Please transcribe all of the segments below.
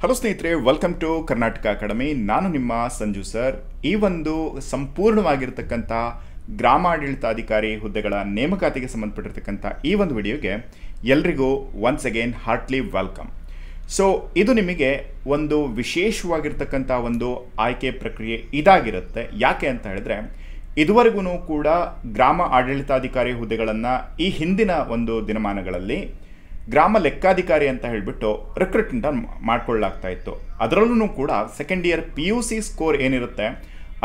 Hello ಸ್ನೇಹಿತರೆ welcome to Karnataka academy ನಾನು ನಿಮ್ಮ ಸಂಜು ಸರ್ ಈ ಒಂದು ಸಂಪೂರ್ಣವಾಗಿರ್ತಕ್ಕಂಥ ಗ್ರಾಮಾಡಳಿತಾಧಿಕಾರಿ ಹುದ್ದೆಗಳ ನೇಮಕಾತಿಗೆ ಸಂಬಂಧಪಟ್ಟಿರ್ತಕ್ಕಂಥ ಈ ಒಂದು ವಿಡಿಯೋಗೆ ಎಲ್ರಿಗೂ once again heartly welcome so ಇದು ನಿಮಗೆ ಒಂದು ವಿಶೇಷವಾಗಿರ್ತಕ್ಕಂಥ ಒಂದು ಆಯ್ಕೆ ಪ್ರಕ್ರಿಯೆ ಇದಾಗಿರುತ್ತೆ. ಯಾಕೆ ಅಂತ ಹೇಳಿದ್ರೆ, ಇದುವರೆಗೂ ಕೂಡ ಗ್ರಾಮ ಆಡಳಿತಾಧಿಕಾರಿ ಹುದ್ದೆಗಳನ್ನು ಈ ಹಿಂದಿನ ಒಂದು ದಿನಮಾನಗಳಲ್ಲಿ ಗ್ರಾಮ ಲೆಕ್ಕಾಧಿಕಾರಿ ಅಂತ ಹೇಳಿಬಿಟ್ಟು ರಿಕ್ರೂಟ್ಮೆಂಟ್ ಮಾಡ್ಕೊಳ್ಳಾಗ್ತಾ ಇತ್ತು. ಅದರಲ್ಲೂ ಕೂಡ second year P U C score ಏನಿರುತ್ತೆ,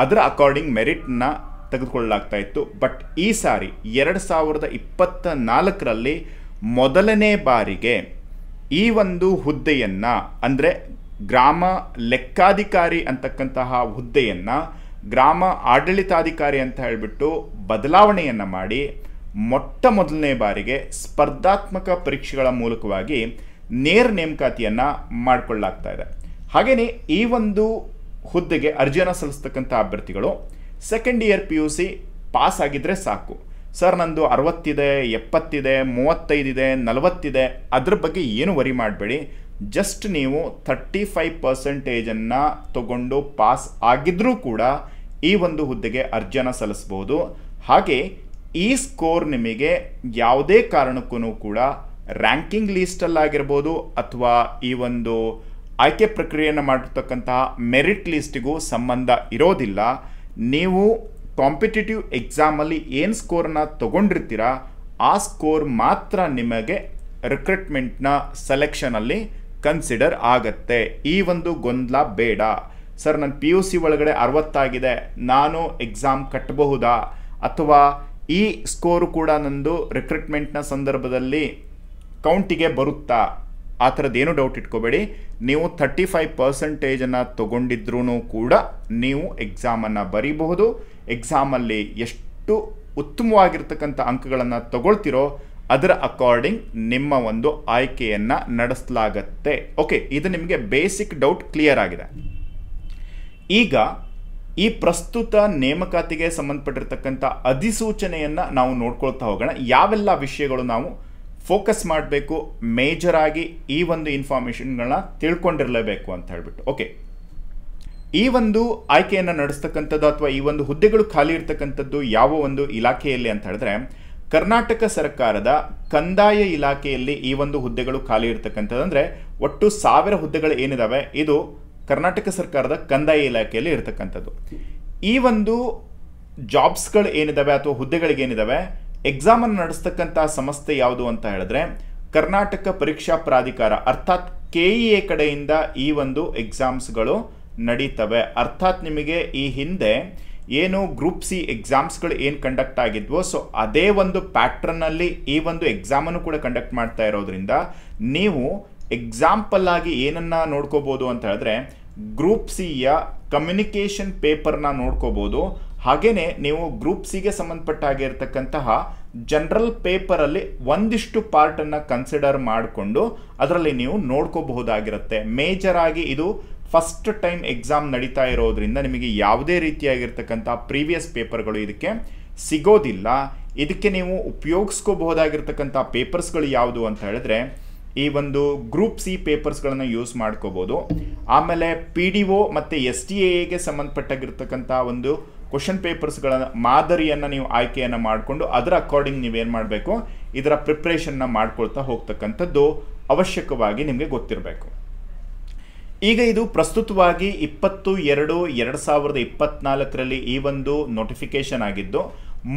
ಅದರ ಅಕಾರ್ಡಿಂಗ್ ಮೆರಿಟ್ನ ತೆಗೆದುಕೊಳ್ಳಲಾಗ್ತಾ ಇತ್ತು. ಬಟ್ ಈ ಸಾರಿ ಎರಡು ಸಾವಿರದ ಇಪ್ಪತ್ತ ನಾಲ್ಕರಲ್ಲಿ ಮೊದಲನೇ ಬಾರಿಗೆ ಈ ಒಂದು ಹುದ್ದೆಯನ್ನು, ಅಂದರೆ ಗ್ರಾಮ ಲೆಕ್ಕಾಧಿಕಾರಿ ಅಂತಕ್ಕಂತಹ ಹುದ್ದೆಯನ್ನು ಗ್ರಾಮ ಆಡಳಿತಾಧಿಕಾರಿ ಅಂತ ಹೇಳಿಬಿಟ್ಟು ಬದಲಾವಣೆಯನ್ನು ಮಾಡಿ ಮೊಟ್ಟ ಮೊದಲನೇ ಬಾರಿಗೆ ಸ್ಪರ್ಧಾತ್ಮಕ ಪರೀಕ್ಷೆಗಳ ಮೂಲಕವಾಗಿ ನೇರ ನೇಮಕಾತಿಯನ್ನು ಮಾಡಿಕೊಳ್ಳಲಾಗ್ತಾ ಇದೆ. ಹಾಗೆಯೇ ಈ ಒಂದು ಹುದ್ದೆಗೆ ಅರ್ಜಿಯನ್ನು ಸಲ್ಲಿಸ್ತಕ್ಕಂಥ ಅಭ್ಯರ್ಥಿಗಳು second year P U C pass ಆಗಿದ್ದರೆ ಸಾಕು. ಸರ್ ನಂದು ಅರವತ್ತಿದೆ, ಎಪ್ಪತ್ತಿದೆ, ಮೂವತ್ತೈದಿದೆ, ನಲವತ್ತಿದೆ, ಅದ್ರ ಬಗ್ಗೆ ಏನು ವರಿ ಮಾಡಬೇಡಿ. ಜಸ್ಟ್ ನೀವು ಥರ್ಟಿ ಫೈವ್ ಪರ್ಸೆಂಟೇಜನ್ನು ತಗೊಂಡು ಪಾಸ್ ಆಗಿದ್ರೂ ಕೂಡ ಈ ಒಂದು ಹುದ್ದೆಗೆ ಅರ್ಜಿಯನ್ನು ಸಲ್ಲಿಸ್ಬೋದು. ಹಾಗೆ ಈ ಸ್ಕೋರ್ ನಿಮಗೆ ಯಾವುದೇ ಕಾರಣಕ್ಕೂ ಕೂಡ ರ್ಯಾಂಕಿಂಗ್ ಲೀಸ್ಟಲ್ಲಾಗಿರ್ಬೋದು ಅಥವಾ ಈ ಒಂದು ಆಯ್ಕೆ ಪ್ರಕ್ರಿಯೆಯನ್ನು ಮಾಡಿರ್ತಕ್ಕಂತಹ ಮೆರಿಟ್ ಲಿಸ್ಟಿಗೂ ಸಂಬಂಧ ಇರೋದಿಲ್ಲ. ನೀವು ಕಾಂಪಿಟೇಟಿವ್ ಎಕ್ಸಾಮಲ್ಲಿ ಏನು ಸ್ಕೋರನ್ನ ತಗೊಂಡಿರ್ತೀರ, ಆ ಸ್ಕೋರ್ ಮಾತ್ರ ನಿಮಗೆ ರಿಕ್ರೂಟ್ಮೆಂಟ್ನ ಸೆಲೆಕ್ಷನಲ್ಲಿ ಕನ್ಸಿಡರ್ ಆಗತ್ತೆ. ಈ ಒಂದು ಗೊಂದಲ ಬೇಡ. ಸರ್ ನನ್ನ ಪಿ ಯು ಸಿ ಒಳಗಡೆ ಅರವತ್ತಾಗಿದೆ. ನಾನು ಎಕ್ಸಾಮ್ ಕಟ್ಟಬಹುದಾ? ಅಥವಾ ಈ ಸ್ಕೋರು ಕೂಡ ನಂದು ರಿಕ್ರೂಟ್ಮೆಂಟ್ನ ಸಂದರ್ಭದಲ್ಲಿ ಕೌಂಟಿಗೆ ಬರುತ್ತಾ? ಆ ಥರದ್ದೇನು ಡೌಟ್ ಇಟ್ಕೋಬೇಡಿ. ನೀವು ಥರ್ಟಿ ಫೈವ್ ಪರ್ಸೆಂಟೇಜನ್ನು ತೊಗೊಂಡಿದ್ರೂ ಕೂಡ ನೀವು ಎಕ್ಸಾಮನ್ನು ಬರೀಬಹುದು. ಎಕ್ಸಾಮಲ್ಲಿ ಎಷ್ಟು ಉತ್ತಮವಾಗಿರ್ತಕ್ಕಂಥ ಅಂಕಗಳನ್ನು ತಗೊಳ್ತಿರೋ ಅದರ ಅಕಾರ್ಡಿಂಗ್ ನಿಮ್ಮ ಒಂದು ಆಯ್ಕೆಯನ್ನು ನಡೆಸಲಾಗತ್ತೆ. ಓಕೆ ಇದು ನಿಮಗೆ ಬೇಸಿಕ್ ಡೌಟ್ ಕ್ಲಿಯರ್ ಆಗಿದೆ. ಈಗ ಈ ಪ್ರಸ್ತುತ ನೇಮಕಾತಿಗೆ ಸಂಬಂಧಪಟ್ಟಿರ್ತಕ್ಕಂಥ ಅಧಿಸೂಚನೆಯನ್ನು ನಾವು ನೋಡ್ಕೊಳ್ತಾ ಹೋಗೋಣ. ಯಾವೆಲ್ಲ ವಿಷಯಗಳು ನಾವು ಫೋಕಸ್ ಮಾಡಬೇಕು ಮೇಜರ್ ಆಗಿ ಈ ಒಂದು ಇನ್ಫಾರ್ಮೇಷನ್ಗಳನ್ನ ತಿಳ್ಕೊಂಡಿರಲೇಬೇಕು ಅಂತ ಹೇಳ್ಬಿಟ್ಟು. ಓಕೆ ಈ ಒಂದು ಆಯ್ಕೆಯನ್ನು ನಡೆಸ್ತಕ್ಕಂಥದ್ದು ಅಥವಾ ಈ ಒಂದು ಹುದ್ದೆಗಳು ಖಾಲಿ ಇರ್ತಕ್ಕಂಥದ್ದು ಯಾವ ಒಂದು ಇಲಾಖೆಯಲ್ಲಿ ಅಂತ ಹೇಳಿದ್ರೆ, ಕರ್ನಾಟಕ ಸರ್ಕಾರದ ಕಂದಾಯ ಇಲಾಖೆಯಲ್ಲಿ ಈ ಒಂದು ಹುದ್ದೆಗಳು ಖಾಲಿ ಇರ್ತಕ್ಕಂಥದ್ದು ಅಂದರೆ ಒಟ್ಟು ಸಾವಿರ ಹುದ್ದೆಗಳು ಏನಿದಾವೆ? ಇದು ಕರ್ನಾಟಕ ಸರ್ಕಾರದ ಕಂದಾಯ ಇಲಾಖೆಯಲ್ಲಿ ಇರತಕ್ಕಂಥದ್ದು. ಈ ಒಂದು ಜಾಬ್ಸ್ಗಳು ಏನಿದ್ದಾವೆ ಅಥವಾ ಹುದ್ದೆಗಳಿಗೆ ಏನಿದಾವೆ ಎಕ್ಸಾಮನ್ನು ನಡೆಸ್ತಕ್ಕಂಥ ಸಂಸ್ಥೆ ಯಾವುದು ಅಂತ ಹೇಳಿದ್ರೆ, ಕರ್ನಾಟಕ ಪರೀಕ್ಷಾ ಪ್ರಾಧಿಕಾರ, ಅರ್ಥಾತ್ ಕೆ ಇ ಎ ಕಡೆಯಿಂದ ಈ ಒಂದು ಎಕ್ಸಾಮ್ಸ್ಗಳು ನಡೀತವೆ. ಅರ್ಥಾತ್ ನಿಮಗೆ ಈ ಹಿಂದೆ ಏನು ಗ್ರೂಪ್ ಸಿ ಎಕ್ಸಾಮ್ಸ್ಗಳು ಏನು ಕಂಡಕ್ಟ್ ಆಗಿದ್ವೋ ಸೊ ಅದೇ ಒಂದು ಪ್ಯಾಟ್ರನ್ನಲ್ಲಿ ಈ ಒಂದು ಎಕ್ಸಾಮನ್ನು ಕೂಡ ಕಂಡಕ್ಟ್ ಮಾಡ್ತಾ ಇರೋದ್ರಿಂದ, ನೀವು ಎಕ್ಸಾಂಪಲ್ ಆಗಿ ಏನನ್ನ ನೋಡ್ಕೋಬೋದು ಅಂತ ಹೇಳಿದ್ರೆ ಗ್ರೂಪ್ ಸಿಯ ಕಮ್ಯುನಿಕೇಷನ್ ಪೇಪರ್ನ ನೋಡ್ಕೋಬೋದು. ಹಾಗೆಯೇ ನೀವು ಗ್ರೂಪ್ ಸಿಗೆ ಸಂಬಂಧಪಟ್ಟ ಆಗಿರ್ತಕ್ಕಂತಹ ಜನರಲ್ ಪೇಪರಲ್ಲಿ ಒಂದಿಷ್ಟು ಪಾರ್ಟನ್ನು ಕನ್ಸಿಡರ್ ಮಾಡಿಕೊಂಡು ಅದರಲ್ಲಿ ನೀವು ನೋಡ್ಕೋಬಹುದಾಗಿರುತ್ತೆ. ಆಗಿ ಇದು ಫಸ್ಟ್ ಟೈಮ್ ಎಕ್ಸಾಮ್ ನಡೀತಾ ಇರೋದ್ರಿಂದ ನಿಮಗೆ ಯಾವುದೇ ರೀತಿಯಾಗಿರ್ತಕ್ಕಂಥ ಪ್ರೀವಿಯಸ್ ಪೇಪರ್ಗಳು ಇದಕ್ಕೆ ಸಿಗೋದಿಲ್ಲ. ಇದಕ್ಕೆ ನೀವು ಉಪಯೋಗಿಸ್ಕೋಬಹುದಾಗಿರ್ತಕ್ಕಂಥ ಪೇಪರ್ಸ್ಗಳು ಯಾವುದು ಅಂತ ಹೇಳಿದ್ರೆ ಈ ಒಂದು ಗ್ರೂಪ್ ಸಿ ಪೇಪರ್ಸ್ಗಳನ್ನು ಯೂಸ್ ಮಾಡ್ಕೋಬೋದು. ಆಮೇಲೆ ಪಿ ಡಿ ಒ ಮತ್ತು ಎಸ್ ಟಿ ಎಗೆ ಸಂಬಂಧಪಟ್ಟಾಗಿರ್ತಕ್ಕಂಥ ಒಂದು ಕ್ವಶನ್ ಪೇಪರ್ಸ್ಗಳ ಮಾದರಿಯನ್ನು ನೀವು ಆಯ್ಕೆಯನ್ನು ಮಾಡಿಕೊಂಡು ಅದರ ಅಕಾರ್ಡಿಂಗ್ ನೀವೇನು ಮಾಡಬೇಕು? ಇದರ ಪ್ರಿಪ್ರೇಷನ್ನ ಮಾಡ್ಕೊಳ್ತಾ ಹೋಗ್ತಕ್ಕಂಥದ್ದು ಅವಶ್ಯಕವಾಗಿ ನಿಮಗೆ ಗೊತ್ತಿರಬೇಕು. ಈಗ ಇದು ಪ್ರಸ್ತುತವಾಗಿ ಇಪ್ಪತ್ತು ಎರಡು ಎರಡು ಸಾವಿರದ ಇಪ್ಪತ್ನಾಲ್ಕರಲ್ಲಿ ಈ ಒಂದು ನೋಟಿಫಿಕೇಶನ್ ಆಗಿದ್ದು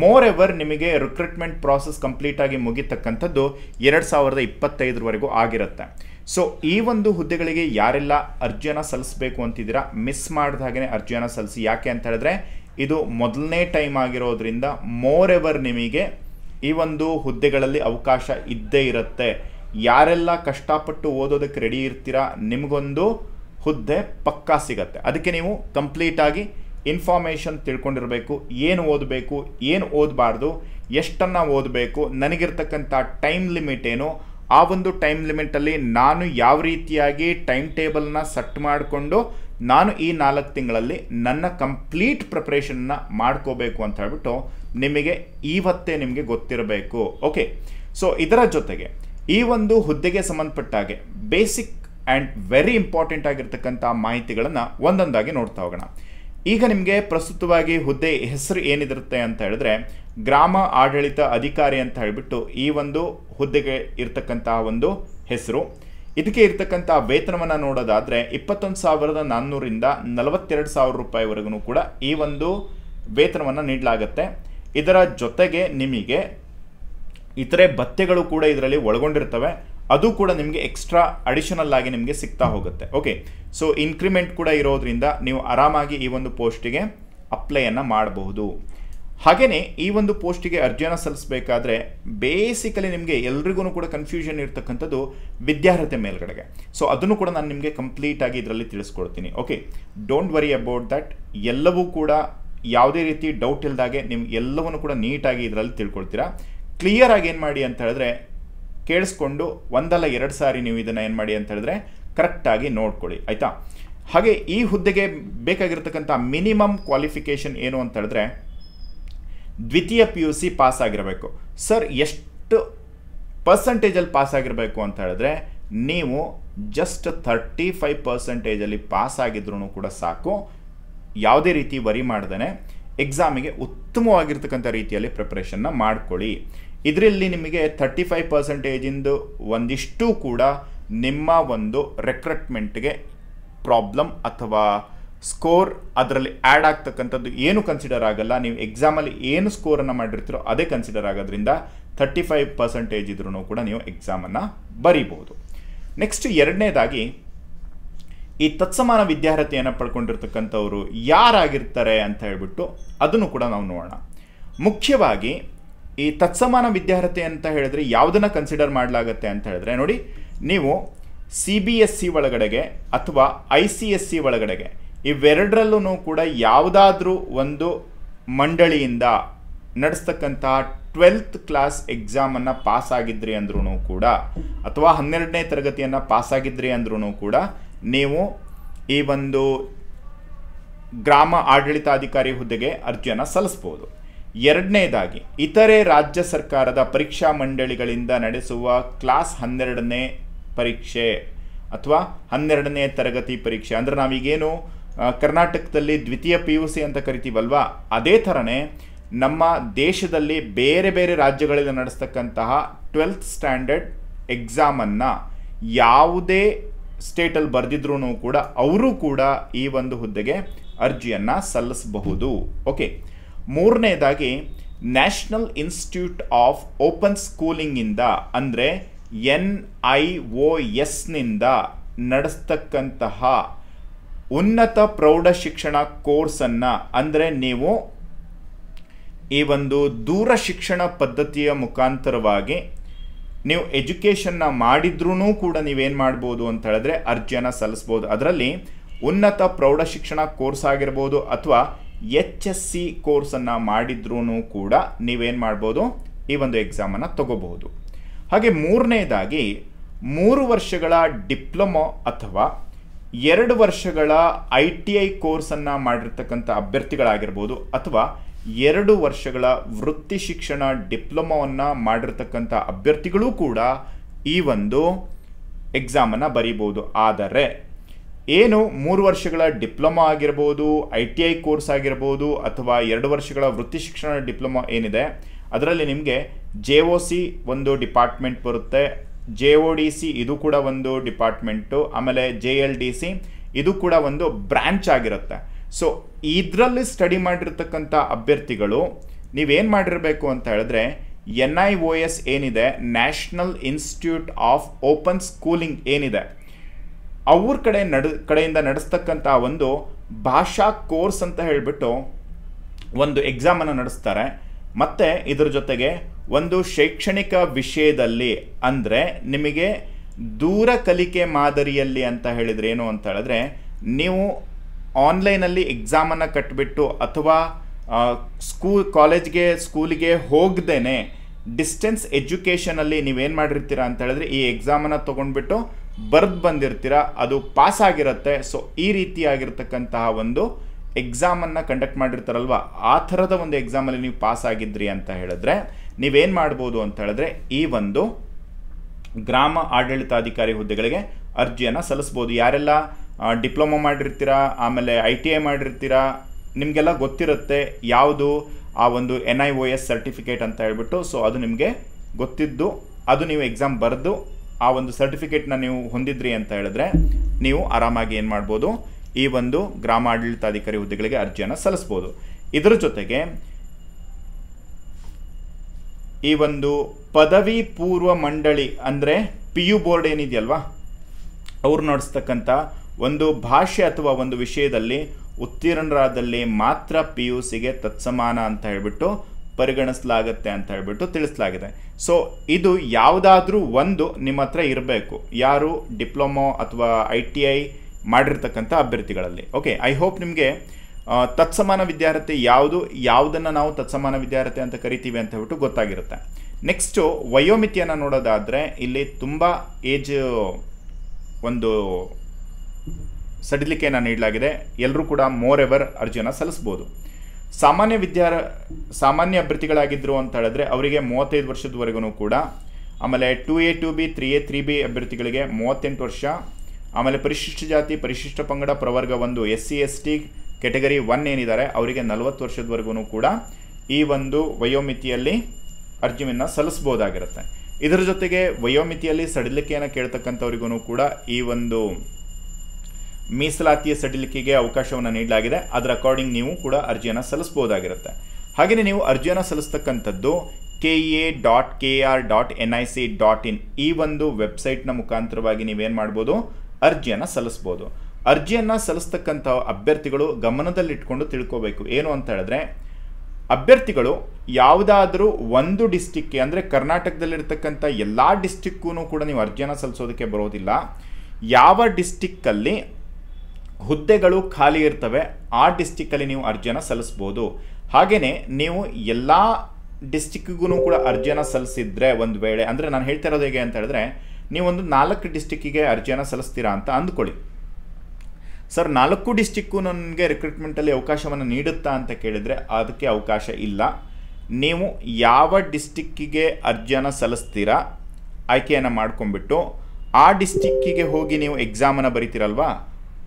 ಮೋರ್ ಎವರ್ ನಿಮಗೆ ರಿಕ್ರೂಟ್ಮೆಂಟ್ ಪ್ರಾಸೆಸ್ ಕಂಪ್ಲೀಟ್ ಆಗಿ ಮುಗಿತಕ್ಕಂಥದ್ದು ಎರಡು ಸಾವಿರದ ಇಪ್ಪತ್ತೈದರವರೆಗೂ ಆಗಿರುತ್ತೆ. ಸೊ ಈ ಒಂದು ಹುದ್ದೆಗಳಿಗೆ ಯಾರೆಲ್ಲ ಅರ್ಜಿಯನ್ನು ಸಲ್ಲಿಸಬೇಕು ಅಂತಿದ್ದೀರಾ ಮಿಸ್ ಮಾಡಿದ ಹಾಗೆ ಅರ್ಜಿಯನ್ನು ಸಲ್ಲಿಸಿ. ಯಾಕೆ ಅಂತ ಹೇಳಿದ್ರೆ, ಇದು ಮೊದಲನೇ ಟೈಮ್ ಆಗಿರೋದ್ರಿಂದ ಮೋರ್ ಎವರ್ ನಿಮಗೆ ಈ ಒಂದು ಹುದ್ದೆಗಳಲ್ಲಿ ಅವಕಾಶ ಇದ್ದೇ ಇರುತ್ತೆ. ಯಾರೆಲ್ಲ ಕಷ್ಟಪಟ್ಟು ಓದೋದಕ್ಕೆ ರೆಡಿ ಇರ್ತೀರಾ, ನಿಮಗೊಂದು ಹುದ್ದೆ ಪಕ್ಕಾ ಸಿಗತ್ತೆ. ಅದಕ್ಕೆ ನೀವು ಕಂಪ್ಲೀಟಾಗಿ ಇನ್ಫಾರ್ಮೇಷನ್ ತಿಳ್ಕೊಂಡಿರಬೇಕು. ಏನು ಓದಬೇಕು, ಏನು ಓದಬಾರ್ದು, ಎಷ್ಟನ್ನು ಓದಬೇಕು, ನನಗಿರ್ತಕ್ಕಂಥ ಟೈಮ್ ಲಿಮಿಟ್ ಏನು ಆ ಒಂದು ಟೈಮ್ ಲಿಮಿಟಲ್ಲಿ ನಾನು ಯಾವ ರೀತಿಯಾಗಿ ಟೈಮ್ ಟೇಬಲ್ನ ಸೆಟ್ ಮಾಡಿಕೊಂಡು ನಾನು ಈ ನಾಲ್ಕು ತಿಂಗಳಲ್ಲಿ ನನ್ನ ಕಂಪ್ಲೀಟ್ ಪ್ರಿಪ್ರೇಷನ್ನ ಮಾಡ್ಕೋಬೇಕು ಅಂತ ಹೇಳ್ಬಿಟ್ಟು ನಿಮಗೆ ಇವತ್ತೇ ನಿಮಗೆ ಗೊತ್ತಿರಬೇಕು. ಓಕೆ ಸೊ ಇದರ ಜೊತೆಗೆ ಈ ಒಂದು ಹುದ್ದೆಗೆ ಸಂಬಂಧಪಟ್ಟ ಹಾಗೆ ಬೇಸಿಕ್ ಆ್ಯಂಡ್ ವೆರಿ ಇಂಪಾರ್ಟೆಂಟ್ ಆಗಿರ್ತಕ್ಕಂಥ ಮಾಹಿತಿಗಳನ್ನು ಒಂದೊಂದಾಗಿ ನೋಡ್ತಾ ಹೋಗೋಣ. ಈಗ ನಿಮಗೆ ಪ್ರಸ್ತುತವಾಗಿ ಹುದ್ದೆ ಹೆಸರು ಏನಿದಿರುತ್ತೆ ಅಂತ ಹೇಳಿದ್ರೆ ಗ್ರಾಮ ಆಡಳಿತ ಅಧಿಕಾರಿ ಅಂತ ಹೇಳಿಬಿಟ್ಟು ಈ ಒಂದು ಹುದ್ದೆಗೆ ಇರ್ತಕ್ಕಂತಹ ಒಂದು ಹೆಸರು. ಇದಕ್ಕೆ ಇರ್ತಕ್ಕಂಥ ವೇತನವನ್ನು ನೋಡೋದಾದರೆ ಇಪ್ಪತ್ತೊಂದು ಸಾವಿರದ ನಾನ್ನೂರಿಂದ ನಲವತ್ತೆರಡು ಸಾವಿರ ರೂಪಾಯಿವರೆಗೂ ಕೂಡ ಈ ಒಂದು ವೇತನವನ್ನು ನೀಡಲಾಗುತ್ತೆ. ಇದರ ಜೊತೆಗೆ ನಿಮಗೆ ಇತರೆ ಭತ್ಯೆಗಳು ಕೂಡ ಇದರಲ್ಲಿ ಒಳಗೊಂಡಿರ್ತವೆ. ಅದು ಕೂಡ ನಿಮಗೆ ಎಕ್ಸ್ಟ್ರಾ ಅಡಿಷನಲ್ ಆಗಿ ನಿಮಗೆ ಸಿಗ್ತಾ ಹೋಗುತ್ತೆ. ಓಕೆ ಸೊ ಇನ್ಕ್ರಿಮೆಂಟ್ ಕೂಡ ಇರೋದ್ರಿಂದ ನೀವು ಆರಾಮಾಗಿ ಈ ಒಂದು ಪೋಸ್ಟಿಗೆ ಅಪ್ಲೈಯನ್ನು ಮಾಡಬಹುದು. ಹಾಗೆಯೇ ಈ ಒಂದು ಪೋಸ್ಟಿಗೆ ಅರ್ಜಿಯನ್ನು ಸಲ್ಲಿಸಬೇಕಾದ್ರೆ ಬೇಸಿಕಲಿ ನಿಮಗೆ ಎಲ್ರಿಗೂ ಕೂಡ ಕನ್ಫ್ಯೂಷನ್ ಇರ್ತಕ್ಕಂಥದ್ದು ವಿದ್ಯಾರ್ಹತೆ ಮೇಲ್ಗಡೆಗೆ. ಸೊ ಅದನ್ನು ಕೂಡ ನಾನು ನಿಮಗೆ ಕಂಪ್ಲೀಟಾಗಿ ಇದರಲ್ಲಿ ತಿಳಿಸ್ಕೊಡ್ತೀನಿ. Okay don't worry about that ಎಲ್ಲವೂ ಕೂಡ ಯಾವುದೇ ರೀತಿ ಡೌಟ್ ಇಲ್ದಾಗೆ ನಿಮ್ಗೆ ಎಲ್ಲವನ್ನು ಕೂಡ ನೀಟಾಗಿ ಇದರಲ್ಲಿ ತಿಳ್ಕೊಳ್ತೀರಾ? ಕ್ಲಿಯರ್ ಆಗಿ ಏನು ಮಾಡಿ ಅಂತ ಹೇಳಿದ್ರೆ ಕೇಳಿಸ್ಕೊಂಡು ಒಂದಲ್ಲ ಎರಡು ಸಾರಿ ನೀವು ಇದನ್ನು ಏನು ಮಾಡಿ ಅಂತ ಹೇಳಿದ್ರೆ ಕರೆಕ್ಟಾಗಿ ನೋಡ್ಕೊಳ್ಳಿ, ಆಯಿತಾ? ಹಾಗೆ ಈ ಹುದ್ದೆಗೆ ಬೇಕಾಗಿರ್ತಕ್ಕಂಥ ಮಿನಿಮಮ್ ಕ್ವಾಲಿಫಿಕೇಷನ್ ಏನು ಅಂತ ಹೇಳಿದ್ರೆ ದ್ವಿತೀಯ ಪಿ ಯು ಸಿ ಪಾಸ್ ಆಗಿರಬೇಕು. ಸರ್ ಎಷ್ಟು ಪರ್ಸಂಟೇಜಲ್ಲಿ ಪಾಸ್ ಆಗಿರಬೇಕು ಅಂತ ಹೇಳಿದ್ರೆ ನೀವು ಜಸ್ಟ್ ಥರ್ಟಿ ಫೈವ್ ಪರ್ಸೆಂಟೇಜಲ್ಲಿ ಪಾಸ್ ಆಗಿದ್ರೂ ಕೂಡ ಸಾಕು. ಯಾವುದೇ ರೀತಿ ವರಿ ಮಾಡ್ದೇ ಎಕ್ಸಾಮಿಗೆ ಉತ್ತಮವಾಗಿರ್ತಕ್ಕಂಥ ರೀತಿಯಲ್ಲಿ ಪ್ರಿಪ್ರೇಷನ್ನ ಮಾಡ್ಕೊಳ್ಳಿ. ಇದರಲ್ಲಿ ನಿಮಗೆ ತರ್ಟಿ ಫೈವ್ ಪರ್ಸೆಂಟೇಜಿಂದು ಒಂದಿಷ್ಟು ಕೂಡ ನಿಮ್ಮ ಒಂದು ರೆಕ್ರೂಟ್ಮೆಂಟ್ಗೆ ಪ್ರಾಬ್ಲಮ್ ಅಥವಾ ಸ್ಕೋರ್ ಅದರಲ್ಲಿ ಆ್ಯಡ್ ಆಗ್ತಕ್ಕಂಥದ್ದು ಏನು ಕನ್ಸಿಡರ್ ಆಗಲ್ಲ. ನೀವು ಎಕ್ಸಾಮಲ್ಲಿ ಏನು ಸ್ಕೋರನ್ನು ಮಾಡಿರ್ತೀರೋ ಅದೇ ಕನ್ಸಿಡರ್ ಆಗೋದ್ರಿಂದ ತರ್ಟಿ ಫೈವ್ ಪರ್ಸೆಂಟೇಜ್ ಇದ್ರೂ ಕೂಡ ನೀವು ಎಕ್ಸಾಮನ್ನು ಬರೀಬೋದು ನೆಕ್ಸ್ಟ್ ಎರಡನೇದಾಗಿ ಈ ತತ್ಸಮಾನ ವಿದ್ಯಾರ್ಹತೆಯನ್ನು ಪಡ್ಕೊಂಡಿರ್ತಕ್ಕಂಥವ್ರು ಯಾರಾಗಿರ್ತಾರೆ ಅಂತ ಹೇಳ್ಬಿಟ್ಟು ಅದನ್ನು ಕೂಡ ನಾವು ನೋಡೋಣ. ಮುಖ್ಯವಾಗಿ ಈ ತತ್ಸಮಾನ ವಿದ್ಯಾರ್ಹತೆ ಅಂತ ಹೇಳಿದ್ರೆ ಯಾವುದನ್ನು ಕನ್ಸಿಡರ್ ಮಾಡಲಾಗತ್ತೆ ಅಂತ ಹೇಳಿದ್ರೆ, ನೋಡಿ, ನೀವು ಸಿ ಬಿ ಎಸ್ ಸಿ ಒಳಗಡೆಗೆ ಅಥವಾ ಐ ಸಿ ಎಸ್ ಸಿ ಒಳಗಡೆಗೆ ಇವೆರಡರಲ್ಲೂ ಕೂಡ ಯಾವುದಾದ್ರೂ ಒಂದು ಮಂಡಳಿಯಿಂದ ನಡೆಸ್ತಕ್ಕಂತಹ ಟ್ವೆಲ್ತ್ ಕ್ಲಾಸ್ ಎಕ್ಸಾಮನ್ನು ಪಾಸ್ ಆಗಿದ್ರಿ ಅಂದ್ರೂ ಕೂಡ, ಅಥವಾ ಹನ್ನೆರಡನೇ ತರಗತಿಯನ್ನು ಪಾಸ್ ಆಗಿದ್ರಿ ಅಂದ್ರೂ ಕೂಡ ನೀವು ಈ ಒಂದು ಗ್ರಾಮ ಆಡಳಿತಾಧಿಕಾರಿ ಹುದ್ದೆಗೆ ಅರ್ಜಿಯನ್ನು ಸಲ್ಲಿಸ್ಬೋದು. ಎರಡನೇದಾಗಿ, ಇತರೆ ರಾಜ್ಯ ಸರ್ಕಾರದ ಪರೀಕ್ಷಾ ಮಂಡಳಿಗಳಿಂದ ನಡೆಸುವ ಕ್ಲಾಸ್ ಹನ್ನೆರಡನೇ ಪರೀಕ್ಷೆ ಅಥವಾ ಹನ್ನೆರಡನೇ ತರಗತಿ ಪರೀಕ್ಷೆ. ಅಂದರೆ ನಾವೀಗೇನು ಕರ್ನಾಟಕದಲ್ಲಿ ದ್ವಿತೀಯ ಪಿ ಯು ಸಿ ಅಂತ ಕರಿತೀವಲ್ವಾ? ಅದೇ ಥರನೇ ನಮ್ಮ ದೇಶದಲ್ಲಿ ಬೇರೆ ಬೇರೆ ರಾಜ್ಯಗಳಿಂದ ನಡೆಸ್ತಕ್ಕಂತಹ ಟ್ವೆಲ್ತ್ ಸ್ಟ್ಯಾಂಡರ್ಡ್ ಎಕ್ಸಾಮನ್ನು ಯಾವುದೇ ಸ್ಟೇಟಲ್ಲಿ ಬರೆದಿದ್ರೂ ಕೂಡ, ಅವರು ಕೂಡ ಈ ಒಂದು ಹುದ್ದೆಗೆ ಅರ್ಜಿಯನ್ನು ಸಲ್ಲಿಸಬಹುದು. ಓಕೆ. ಮೂರನೇದಾಗಿ ನ್ಯಾಷನಲ್ ಇನ್ಸ್ಟಿಟ್ಯೂಟ್ ಆಫ್ ಓಪನ್ ಸ್ಕೂಲಿಂಗಿಂದ ಅಂದರೆ ಎನ್ ಐ ಒ ಎಸ್ನಿಂದ ನಡೆಸ್ತಕ್ಕಂತಹ ಉನ್ನತ ಪ್ರೌಢ ಶಿಕ್ಷಣ ಕೋರ್ಸನ್ನು, ಅಂದರೆ ನೀವು ಈ ಒಂದು ದೂರ ಶಿಕ್ಷಣ ಪದ್ಧತಿಯ ಮುಖಾಂತರವಾಗಿ ನೀವು ಎಜುಕೇಷನ್ನ ಮಾಡಿದ್ರೂ ಕೂಡ ನೀವೇನು ಮಾಡ್ಬೋದು ಅಂತ ಹೇಳಿದ್ರೆ ಅರ್ಜಿಯನ್ನು ಸಲ್ಲಿಸ್ಬೋದು. ಅದರಲ್ಲಿ ಉನ್ನತ ಪ್ರೌಢ ಶಿಕ್ಷಣ ಕೋರ್ಸ್ ಆಗಿರ್ಬೋದು ಅಥವಾ ಎಚ್ ಎಸ್ ಸಿ ಕೋರ್ಸನ್ನು ಮಾಡಿದ್ರೂ ಕೂಡ ನೀವೇನು ಮಾಡ್ಬೋದು? ಈ ಒಂದು ಎಕ್ಸಾಮನ್ನು ತಗೋಬಹುದು. ಹಾಗೆ ಮೂರನೇದಾಗಿ ಮೂರು ವರ್ಷಗಳ ಡಿಪ್ಲೊಮೊ ಅಥವಾ ಎರಡು ವರ್ಷಗಳ ಐ ಟಿ ಐ ಕೋರ್ಸನ್ನು ಮಾಡಿರ್ತಕ್ಕಂಥ ಅಭ್ಯರ್ಥಿಗಳಾಗಿರ್ಬೋದು ಅಥವಾ ಎರಡು ವರ್ಷಗಳ ವೃತ್ತಿ ಶಿಕ್ಷಣ ಡಿಪ್ಲೊಮೊವನ್ನು ಮಾಡಿರ್ತಕ್ಕಂಥ ಅಭ್ಯರ್ಥಿಗಳೂ ಕೂಡ ಈ ಒಂದು ಎಕ್ಸಾಮನ್ನು ಬರೀಬೋದು ಆದರೆ ಏನು ಮೂರು ವರ್ಷಗಳ ಡಿಪ್ಲೊಮಾ ಆಗಿರ್ಬೋದು, ಐ ಟಿ ಐ ಕೋರ್ಸ್ ಆಗಿರ್ಬೋದು ಅಥವಾ ಎರಡು ವರ್ಷಗಳ ವೃತ್ತಿ ಶಿಕ್ಷಣ ಡಿಪ್ಲೊಮಾ ಏನಿದೆ, ಅದರಲ್ಲಿ ನಿಮಗೆ ಜೆ ಒ ಸಿ ಒಂದು ಡಿಪಾರ್ಟ್ಮೆಂಟ್ ಬರುತ್ತೆ, ಜೆ ಒ ಡಿ ಸಿ ಇದು ಕೂಡ ಒಂದು ಡಿಪಾರ್ಟ್ಮೆಂಟು, ಆಮೇಲೆ ಜೆ ಎಲ್ ಡಿ ಸಿ ಇದು ಕೂಡ ಒಂದು ಬ್ರ್ಯಾಂಚ್ ಆಗಿರುತ್ತೆ. ಸೊ, ಇದರಲ್ಲಿ ಸ್ಟಡಿ ಮಾಡಿರ್ತಕ್ಕಂಥ ಅಭ್ಯರ್ಥಿಗಳು, ನೀವೇನು ಮಾಡಿರಬೇಕು ಅಂತ ಹೇಳಿದ್ರೆ, ಎನ್ ಐ ಒ ಎಸ್ ಏನಿದೆ, national institute of open schooling ಏನಿದೆ ಅವ್ರ ಕಡೆ ನಡ, ಕಡೆಯಿಂದ ನಡೆಸ್ತಕ್ಕಂಥ ಒಂದು ಭಾಷಾ ಕೋರ್ಸ್ ಅಂತ ಹೇಳಿಬಿಟ್ಟು ಒಂದು ಎಕ್ಸಾಮನ್ನು ನಡೆಸ್ತಾರೆ. ಮತ್ತು ಇದರ ಜೊತೆಗೆ ಒಂದು ಶೈಕ್ಷಣಿಕ ವಿಷಯದಲ್ಲಿ ಅಂದರೆ ನಿಮಗೆ ದೂರ ಕಲಿಕೆ ಮಾದರಿಯಲ್ಲಿ ಅಂತ ಹೇಳಿದ್ರೆ ಏನು ಅಂತ ಹೇಳಿದ್ರೆ ನೀವು ಆನ್ಲೈನಲ್ಲಿ ಎಕ್ಸಾಮನ್ನು ಕಟ್ಟಿಬಿಟ್ಟು ಅಥವಾ ಸ್ಕೂಲ್ ಕಾಲೇಜ್ಗೆ ಸ್ಕೂಲಿಗೆ ಹೋಗ್ದೇನೆ ಡಿಸ್ಟೆನ್ಸ್ ಎಜುಕೇಷನಲ್ಲಿ ನೀವೇನು ಮಾಡಿರ್ತೀರಾ ಅಂತ ಹೇಳಿದ್ರೆ ಈ ಎಕ್ಸಾಮನ್ನು ತೊಗೊಂಡ್ಬಿಟ್ಟು ಬರೆದು ಬಂದಿರ್ತೀರ, ಅದು ಪಾಸ್ ಆಗಿರುತ್ತೆ. ಸೊ ಈ ರೀತಿಯಾಗಿರ್ತಕ್ಕಂತಹ ಒಂದು ಎಕ್ಸಾಮನ್ನು ಕಂಡಕ್ಟ್ ಮಾಡಿರ್ತಾರಲ್ವ? ಆ ಥರದ ಒಂದು ಎಕ್ಸಾಮಲ್ಲಿ ನೀವು ಪಾಸ್ ಆಗಿದ್ರಿ ಅಂತ ಹೇಳಿದ್ರೆ, ನೀವೇನು ಮಾಡ್ಬೋದು ಅಂತ ಹೇಳಿದ್ರೆ, ಈ ಒಂದು ಗ್ರಾಮ ಆಡಳಿತಾಧಿಕಾರಿ ಹುದ್ದೆಗಳಿಗೆ ಅರ್ಜಿಯನ್ನು ಸಲ್ಲಿಸ್ಬೋದು. ಯಾರೆಲ್ಲ ಡಿಪ್ಲೊಮಾ ಮಾಡಿರ್ತೀರಾ, ಆಮೇಲೆ ಐ ಟಿ ಐ ಮಾಡಿರ್ತೀರಾ, ನಿಮಗೆಲ್ಲ ಗೊತ್ತಿರುತ್ತೆ ಯಾವುದು ಆ ಒಂದು N I O S certificate ಅಂತ ಹೇಳ್ಬಿಟ್ಟು. ಸೊ ಅದು ನಿಮಗೆ ಗೊತ್ತಿದ್ದು, ಅದು ನೀವು ಎಕ್ಸಾಮ್ ಬರೆದು ಆ ಒಂದು ಸರ್ಟಿಫಿಕೇಟ್ನ ನೀವು ಹೊಂದಿದ್ರಿ ಅಂತ ಹೇಳಿದ್ರೆ ನೀವು ಆರಾಮಾಗಿ ಏನು ಮಾಡ್ಬೋದು? ಈ ಒಂದು ಗ್ರಾಮ ಆಡಳಿತಾಧಿಕಾರಿ ಹುದ್ದೆಗಳಿಗೆ ಅರ್ಜಿಯನ್ನು ಸಲ್ಲಿಸ್ಬೋದು. ಇದರ ಜೊತೆಗೆ ಈ ಒಂದು ಪದವಿ ಪೂರ್ವ ಮಂಡಳಿ ಅಂದರೆ ಪಿ ಯು ಬೋರ್ಡ್ ಏನಿದೆಯಲ್ವಾ? ಅವ್ರು ನಡೆಸ್ತಕ್ಕಂಥ ಒಂದು ಭಾಷೆ ಅಥವಾ ಒಂದು ವಿಷಯದಲ್ಲಿ ಉತ್ತೀರ್ಣರಾದಲ್ಲಿ ಮಾತ್ರ ಪಿ ಯು ಸಿಗೆ ತತ್ಸಮಾನ ಅಂತ ಹೇಳ್ಬಿಟ್ಟು ಪರಿಗಣಿಸಲಾಗುತ್ತೆ ಅಂತ ಹೇಳ್ಬಿಟ್ಟು ತಿಳಿಸಲಾಗಿದೆ. ಸೊ ಇದು ಯಾವುದಾದ್ರೂ ಒಂದು ನಿಮ್ಮ ಹತ್ರ ಇರಬೇಕು. ಯಾರು ಡಿಪ್ಲೊಮೊ ಅಥವಾ ಐ ಟಿ ಐ ಮಾಡಿರ್ತಕ್ಕಂಥ ಅಭ್ಯರ್ಥಿಗಳಲ್ಲಿ. ಓಕೆ ಐ ಹೋಪ್ ನಿಮಗೆ ತತ್ಸಮಾನ ವಿದ್ಯಾರ್ಥಿ ಯಾವುದು, ಯಾವುದನ್ನು ನಾವು ತತ್ಸಮಾನ ವಿದ್ಯಾರ್ಥಿ ಅಂತ ಕರಿತೀವಿ ಅಂತ ಹೇಳ್ಬಿಟ್ಟು ಗೊತ್ತಾಗಿರುತ್ತೆ. ನೆಕ್ಸ್ಟು ವಯೋಮಿತಿಯನ್ನು ನೋಡೋದಾದರೆ ಇಲ್ಲಿ ತುಂಬ ಏಜ್ ಒಂದು ಸಡಿಲಿಕೆಯನ್ನು ನೀಡಲಾಗಿದೆ. ಎಲ್ಲರೂ ಕೂಡ ಮೋರ್ ಎವರ್ ಅರ್ಜಿಯನ್ನು ಸಲ್ಲಿಸ್ಬೋದು. ಸಾಮಾನ್ಯ ವಿದ್ಯಾರ, ಸಾಮಾನ್ಯ ಅಭ್ಯರ್ಥಿಗಳಾಗಿದ್ದರು ಅಂತ ಹೇಳಿದ್ರೆ ಅವರಿಗೆ ಮೂವತ್ತೈದು ವರ್ಷದವರೆಗೂ ಕೂಡ, ಆಮೇಲೆ two A two B three A three B ಅಭ್ಯರ್ಥಿಗಳಿಗೆ ಮೂವತ್ತೆಂಟು ವರ್ಷ, ಆಮೇಲೆ ಪರಿಶಿಷ್ಟ ಜಾತಿ, ಪರಿಶಿಷ್ಟ ಪಂಗಡ ಪ್ರವರ್ಗ ಒಂದು S C, S T category one ಏನಿದ್ದಾರೆ, ಅವರಿಗೆ ನಲವತ್ತು ವರ್ಷದವರೆಗೂ ಕೂಡ ಈ ಒಂದು ವಯೋಮಿತಿಯಲ್ಲಿ ಅರ್ಜಿಯನ್ನು ಸಲ್ಲಿಸ್ಬೋದಾಗಿರುತ್ತೆ ಇದರ ಜೊತೆಗೆ ವಯೋಮಿತಿಯಲ್ಲಿ ಸಡಿಲಿಕೆಯನ್ನು ಕೇಳ್ತಕ್ಕಂಥವ್ರಿಗೂ ಕೂಡ ಈ ಒಂದು ಮೀಸಲಾತಿಯ ಸಡಿಲಿಕೆಗೆ ಅವಕಾಶವನ್ನು ನೀಡಲಾಗಿದೆ. ಅದರ ಅಕಾರ್ಡಿಂಗ್ ನೀವು ಕೂಡ ಅರ್ಜಿಯನ್ನು ಸಲ್ಲಿಸ್ಬೋದಾಗಿರುತ್ತೆ ಹಾಗೆಯೇ ನೀವು ಅರ್ಜಿಯನ್ನು ಸಲ್ಲಿಸ್ತಕ್ಕಂಥದ್ದು K A dot K R dot N I C dot in ಈ ಒಂದು ವೆಬ್ಸೈಟ್ನ ಮುಖಾಂತರವಾಗಿ ನೀವೇನು ಮಾಡ್ಬೋದು? ಅರ್ಜಿಯನ್ನು ಸಲ್ಲಿಸ್ಬೋದು ಅರ್ಜಿಯನ್ನು ಸಲ್ಲಿಸ್ತಕ್ಕಂಥ ಅಭ್ಯರ್ಥಿಗಳು ಗಮನದಲ್ಲಿಟ್ಕೊಂಡು ತಿಳ್ಕೋಬೇಕು. ಏನು ಅಂತ ಹೇಳಿದ್ರೆ, ಅಭ್ಯರ್ಥಿಗಳು ಯಾವುದಾದ್ರೂ ಒಂದು ಡಿಸ್ಟಿಕ್ಗೆ ಅಂದರೆ ಕರ್ನಾಟಕದಲ್ಲಿರ್ತಕ್ಕಂಥ ಎಲ್ಲ ಡಿಸ್ಟಿಕ್ಕೂ ಕೂಡ ನೀವು ಅರ್ಜಿಯನ್ನು ಸಲ್ಲಿಸೋದಕ್ಕೆ ಬರೋದಿಲ್ಲ. ಯಾವ ಡಿಸ್ಟಿಕ್ಕಲ್ಲಿ ಹುದ್ದೆಗಳು ಖಾಲಿ ಇರ್ತವೆ, ಆ ಡಿಸ್ಟಿಕ್ಕಲ್ಲಿ ನೀವು ಅರ್ಜಿಯನ್ನು ಸಲ್ಲಿಸ್ಬೋದು. ಹಾಗೆಯೇ ನೀವು ಎಲ್ಲ ಡಿಸ್ಟಿಕ್ಕಿಗೂ ಕೂಡ ಅರ್ಜಿಯನ್ನು ಸಲ್ಲಿಸಿದ್ರೆ ಒಂದು ವೇಳೆ, ಅಂದರೆ ನಾನು ಹೇಳ್ತಾ ಇರೋದು ಹೇಗೆ ಅಂತ ಹೇಳಿದ್ರೆ ನೀವೊಂದು ನಾಲ್ಕು ಡಿಸ್ಟಿಕ್ಕಿಗೆ ಅರ್ಜಿಯನ್ನು ಸಲ್ಲಿಸ್ತೀರಾ ಅಂತ ಅಂದ್ಕೊಳ್ಳಿ. ಸರ್, ನಾಲ್ಕು ಡಿಸ್ಟಿಕ್ಕು ನನಗೆ ರಿಕ್ರೂಟ್ಮೆಂಟಲ್ಲಿ ಅವಕಾಶವನ್ನು ನೀಡುತ್ತಾ ಅಂತ ಕೇಳಿದರೆ ಅದಕ್ಕೆ ಅವಕಾಶ ಇಲ್ಲ. ನೀವು ಯಾವ ಡಿಸ್ಟಿಕ್ಕಿಗೆ ಅರ್ಜಿಯನ್ನು ಸಲ್ಲಿಸ್ತೀರಾ, ಆಯ್ಕೆಯನ್ನು ಮಾಡ್ಕೊಂಬಿಟ್ಟು ಆ ಡಿಸ್ಟಿಕ್ಕಿಗೆ ಹೋಗಿ ನೀವು ಎಕ್ಸಾಮನ್ನು ಬರಿತೀರಲ್ವಾ?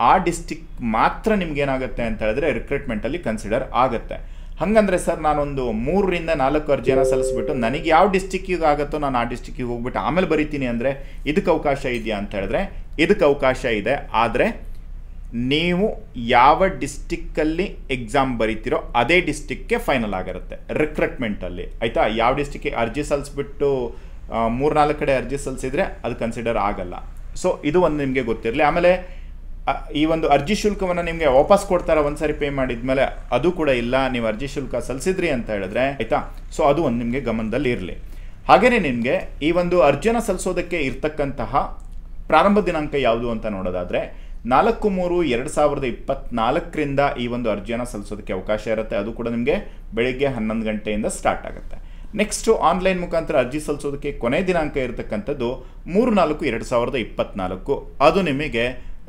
ಆ ಡಿಸ್ಟಿಕ್ ಮಾತ್ರ ನಿಮ್ಗೇನಾಗುತ್ತೆ ಅಂತ ಹೇಳಿದ್ರೆ ರಿಕ್ರೂಟ್ಮೆಂಟಲ್ಲಿ ಕನ್ಸಿಡರ್ ಆಗುತ್ತೆ. ಹಾಗಂದ್ರೆ ಸರ್, ನಾನೊಂದು ಮೂರರಿಂದ ನಾಲ್ಕು ಅರ್ಜಿಯನ್ನು ಸಲ್ಲಿಸ್ಬಿಟ್ಟು ನನಗೆ ಯಾವ ಡಿಸ್ಟಿಕ್ಕಿಗೆ ಆಗುತ್ತೋ ನಾನು ಆ ಡಿಸ್ಟಿಕ್ಕಿಗೆ ಹೋಗ್ಬಿಟ್ಟು ಆಮೇಲೆ ಬರಿತೀನಿ ಅಂದರೆ ಇದಕ್ಕೆ ಅವಕಾಶ ಇದೆಯಾ ಅಂತ ಹೇಳಿದ್ರೆ ಇದಕ್ಕೆ ಅವಕಾಶ ಇದೆ. ಆದರೆ ನೀವು ಯಾವ ಡಿಸ್ಟಿಕ್ಕಲ್ಲಿ ಎಕ್ಸಾಮ್ ಬರೀತಿರೋ ಅದೇ ಡಿಸ್ಟಿಕ್ಗೆ ಫೈನಲ್ ಆಗಿರುತ್ತೆ ರಿಕ್ರೂಟ್ಮೆಂಟಲ್ಲಿ ಆಯಿತಾ? ಯಾವ ಡಿಸ್ಟಿಕ್ಗೆ ಅರ್ಜಿ ಸಲ್ಲಿಸ್ಬಿಟ್ಟು ಮೂರ್ನಾಲ್ಕು ಕಡೆ ಅರ್ಜಿ ಸಲ್ಲಿಸಿದ್ರೆ ಅದು ಕನ್ಸಿಡರ್ ಆಗಲ್ಲ. ಸೊ ಇದು ಒಂದು ನಿಮಗೆ ಗೊತ್ತಿರಲಿ. ಆಮೇಲೆ ಈ ಒಂದು ಅರ್ಜಿ ಶುಲ್ಕವನ್ನು ನಿಮಗೆ ವಾಪಸ್ ಕೊಡ್ತಾರ ಒಂದ್ಸರಿ ಪೇ ಮಾಡಿದ್ಮೇಲೆ ಅದು ಕೂಡ ಇಲ್ಲ, ನೀವು ಅರ್ಜಿ ಶುಲ್ಕ ಸಲ್ಲಿಸಿದ್ರಿ ಅಂತ ಹೇಳಿದ್ರೆ, ಆಯಿತಾ? ಸೊ ಅದು ಒಂದು ನಿಮಗೆ ಗಮನದಲ್ಲಿ ಇರಲಿ. ಹಾಗೆಯೇ ನಿಮಗೆ ಈ ಒಂದು ಅರ್ಜಿಯನ್ನು ಸಲ್ಲಿಸೋದಕ್ಕೆ ಇರ್ತಕ್ಕಂತಹ ಪ್ರಾರಂಭ ದಿನಾಂಕ ಯಾವುದು ಅಂತ ನೋಡೋದಾದರೆ, ನಾಲ್ಕು ಮೂರು ಎರಡು ಸಾವಿರದ ಇಪ್ಪತ್ನಾಲ್ಕರಿಂದ ಈ ಒಂದು ಅರ್ಜಿಯನ್ನು ಸಲ್ಲಿಸೋದಕ್ಕೆ ಅವಕಾಶ ಇರುತ್ತೆ. ಅದು ಕೂಡ ನಿಮಗೆ ಬೆಳಿಗ್ಗೆ ಹನ್ನೊಂದು ಗಂಟೆಯಿಂದ ಸ್ಟಾರ್ಟ್ ಆಗುತ್ತೆ. ನೆಕ್ಸ್ಟು ಆನ್ಲೈನ್ ಮುಖಾಂತರ ಅರ್ಜಿ ಸಲ್ಲಿಸೋದಕ್ಕೆ ಕೊನೆ ದಿನಾಂಕ ಇರತಕ್ಕಂಥದ್ದು ಮೂರು ನಾಲ್ಕು ಎರಡು ಸಾವಿರದ ಇಪ್ಪತ್ನಾಲ್ಕು. ಅದು ನಿಮಗೆ